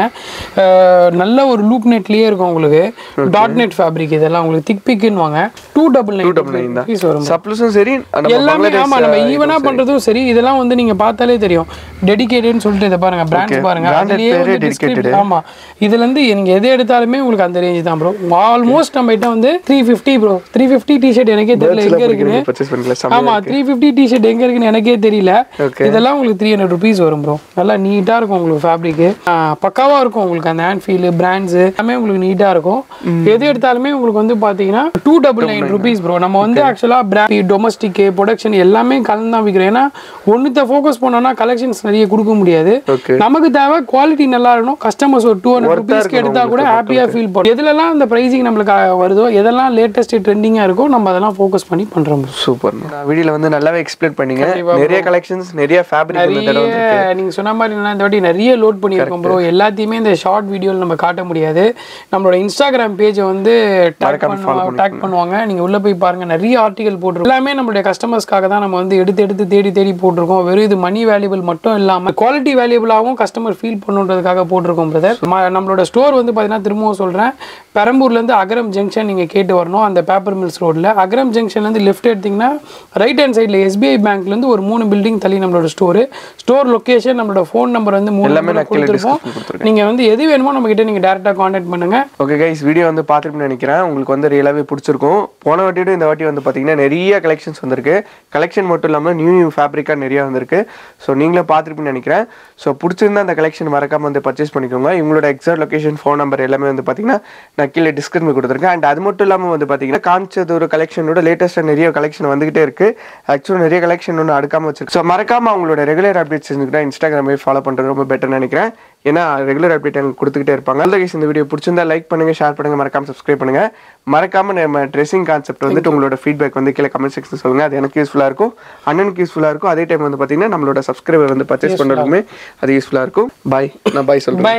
அஹ், நல்ல ஒரு லூப் நெட்லயே இருக்கும் உங்களுக்கு. டாட் நெட் ஃபேப்ரிக் இதெல்லாம் உங்களுக்கு திக் பிக்குன்னு வாங்க டூ டபுள் நைன் பீஸ் வரும் சப்ளஸும் சரி எல்லாமே ஆமா நம்ம ஈவனா பண்றதும் சரி. இதெல்லாம் வந்து நீங்க பார்த்தாலே தெரியும். டெடிகேட்டட்னு சொல்லிட்டு இதை பாருங்க பிராண்ட்ஸ் பாருங்க. Branded அதுலயே வந்து description- ஆமா. இதுல இருந்து நீங்க எது எடுத்தாலுமே உங்களுக்கு அந்த ரேஞ்ச் தான் ப்ரோ ஆல்மோஸ்ட் நம்ம கிட்ட வந்து three fifty bro three fifty T-shirt எனக்கே தெரியல எங்க இருக்குன்னு. பர்ச்சேஸ் பண்ணிக்கலாம் செம்ம ஆமா த்ரீ ஃபிஃப்டி டிஷர்ட் எங்க இருக்குன்னு எனக்கே தெரியல. இதெல்லாம் உங்களுக்கு த்ரீ ஹண்ட்ரட் ருபீஸ் வரும் ப்ரோ நல்லா நீட்டா இருக்கும் உங்களுக்கு ஃபேப்ரிக் பக்காவா இருக்கும் உங்களுக்கு அந்த ஹேண்ட் ஃபீல் பிராண்ட்ஸ் எல்லாமே உங்களுக்கு நீட்டா இருக்கும். எது எடுத்தாலுமே உங்களுக்கு வந்து பாத்தீங்கன்னா two double nine rupees bro நம்ம வந்து ஆக்சுவலா பிராண்ட் டொமஸ்டிக் ப்ரொடக்ஷன் எல்லாமே கலந்து தான் விற்கிறோம் ஏன்னா ஒன்றுத்த ஃபோக்கஸ் பண்ணோம்னா கலெக்ஷன்ஸ் நிறைய கொடுக்க முடியாது. நமக்கு தேவை குவாலிட்டி நல்லா இருக்கணும். கஸ்டமர்ஸ் ஒரு டூ ஹண்ட்ரட் ருபீஸ்க்கு எடுத்தா கூட ஹாப்பியா ஃபீல் பண்ணும் எதுலலாம் இந்த பிரைசிங் நம்மளுக்கு வருதோ எதெல்லாம் லேட்டஸ்ட் ட்ரெண்டிங்கா இருக்கோ நம்ம அதெல்லாம் ஃபோக்கஸ் பண்ணி பண்றோம். சூப்பர் வீடியோல வந்து நல்லாவே எக்ஸ்பிளைன் பண்ணீங்க. நிறைய கலெக்ஷன்ஸ் நிறைய ஃபேப்ரிக் நிறைய நீங்க சொன்ன மாதிரி இந்த வாட்டி நிறைய லோட் பண்ணியிருக்கோம் ப்ரோ எல்லாத்தையுமே இந்த ஷார்ட் வீடியோல நம்ம காட்ட முடியாது. நம்மளோட இன்ஸ்டாகிராம் பேஜை வந்து டேக் பண்ணுவாங்க டேக் பண்ணுவாங்க. நீங்க உள்ள போய் பாருங்க நிறைய ஆர்டிகல் போட்டிருக்கோம். எல்லாமே நம்மளுடைய கஸ்டமர்ஸ்க்காக தான் நம்ம வந்து எடுத்து எடுத்து தேடி தேடி போட்டிருக்கோம். வெறும் இது மணி வேல்யூபிள் மட்டும் இல்லாம குவாலிட்டி வேல்யூபிளாகவும் கஸ்டமர் ஃபீல் பண்ணுன்றதுக்காக போட்டிருக்கோம் பிரதர் நம்மளோட ஸ்டோர் வந்து பார்த்தீங்கன்னா திரும்பவும் சொல்றேன். பெரம்பூர்ல இருந்து அகரம் ஜங்ஷன் நீங்க கேட்டு வரணும். அந்த பேப்பர் மில்ஸ் ரோட்ல அகரம் ஜங்ஷன்ல இருந்து லெஃப்ட் எடுத்தீங்கன்னா ரைட் ஹேண்ட் சைடுல எஸ்பிஐ பேங்க்ல இருந்து ஒரு மூணு பில்டிங் தள்ளி நம்மளோட ஸ்டோர் ஸ்டோர் லொகேஷன் நம்மளோட ஃபோன் நம்பர் வந்து மூணு எல்லாமே number நான் கீழே கொடுத்துருக்கோம். description கொடுத்துருக்கேன். நீங்க வந்து எது வேணுமோ நம்ம கிட்ட நீங்க டேரக்டா காண்டாக்ட் பண்ணுங்க. ஓகே கைஸ் வீடியோ வந்து பார்த்துருப்பேன்னு நினைக்கிறேன் உங்களுக்கு வந்து ரியலாகவே பிடிச்சிருக்கும். போன வாட்டியோட இந்த வாட்டி வந்து பார்த்தீங்கன்னா நிறைய கலெக்ஷன்ஸ் வந்திருக்கு. கலெக்ஷன் மட்டும் இல்லாமல் நியூ நியூ ஃபேப்ரிக்காக நிறையா வந்திருக்கு. ஸோ நீங்களும் பார்த்துருப்பீங்கன்னு நினைக்கிறேன். ஸோ பிடிச்சிருந்தா அந்த கலெக்ஷன் மறக்காமல் வந்து பர்ச்சேஸ் பண்ணிக்கோங்க. இவங்களோட எக்ஸாக்ட் லொக்கேஷன் ஃபோன் நம்பர் எல்லாமே வந்து பார்த்தீங்கன்னா நான் கீழே டிஸ்கிரிப்ஷன் கொடுத்துருக்கேன். அண்ட் அது மட்டும் இல்லாமல் வந்து பார்த்தீங்கன்னா காமிச்சது ஒரு கலெக்ஷனோட லேட்டஸ்ட்டாக நிறைய கலெக்ஷன் வந்துகிட்டே இருக்கு. ஆக்சுவலாக நிறைய கலெக்ஷன் ஒன்று அடுக்காமல் வச்சிருக்கு ஸோ மறக்காமல் அவங்களோட ரெகுலர் அப்டேட்ஸ் இருந்துக்கிட்டால் இன்ஸ்டாகிராமே ஃபாலோ பண்ணுறது ரொம்ப பெட்டர்னு நினைக்கிறேன். ஏன்னா ரெகுலர் அப்டேட் எனக்கு கொடுத்துக்கிட்டே இருப்பாங்க. நல்ல guys, இந்த வீடியோ பிடிச்சிருந்தா லைக் பண்ணுங்க ஷேர் பண்ணுங்க மறக்காம சப்ஸ்கிரைப் பண்ணுங்க. மறக்காம நம்ம ட்ரெஸ்ஸிங் கான்செப்ட் வந்துட்டு உங்களோட ஃபீட்பேக் வந்து கீழே கமெண்ட் செக்ஷன் சொல்லுங்க. அது எனக்கு யூஸ்ஃபுல்லாக இருக்கும். அண்ணனுக்கு யூஸ்ஃபுல்லாக இருக்கும். அதே டைம் வந்து பார்த்தீங்கன்னா நம்மளோட சப்ஸ்கிரைபர் வந்து பர்ச்சேஸ் பண்ணுறதுமே அது யூஸ்ஃபுல்லாக இருக்கும். பாய் நான் பாய் சொல்றேன். பை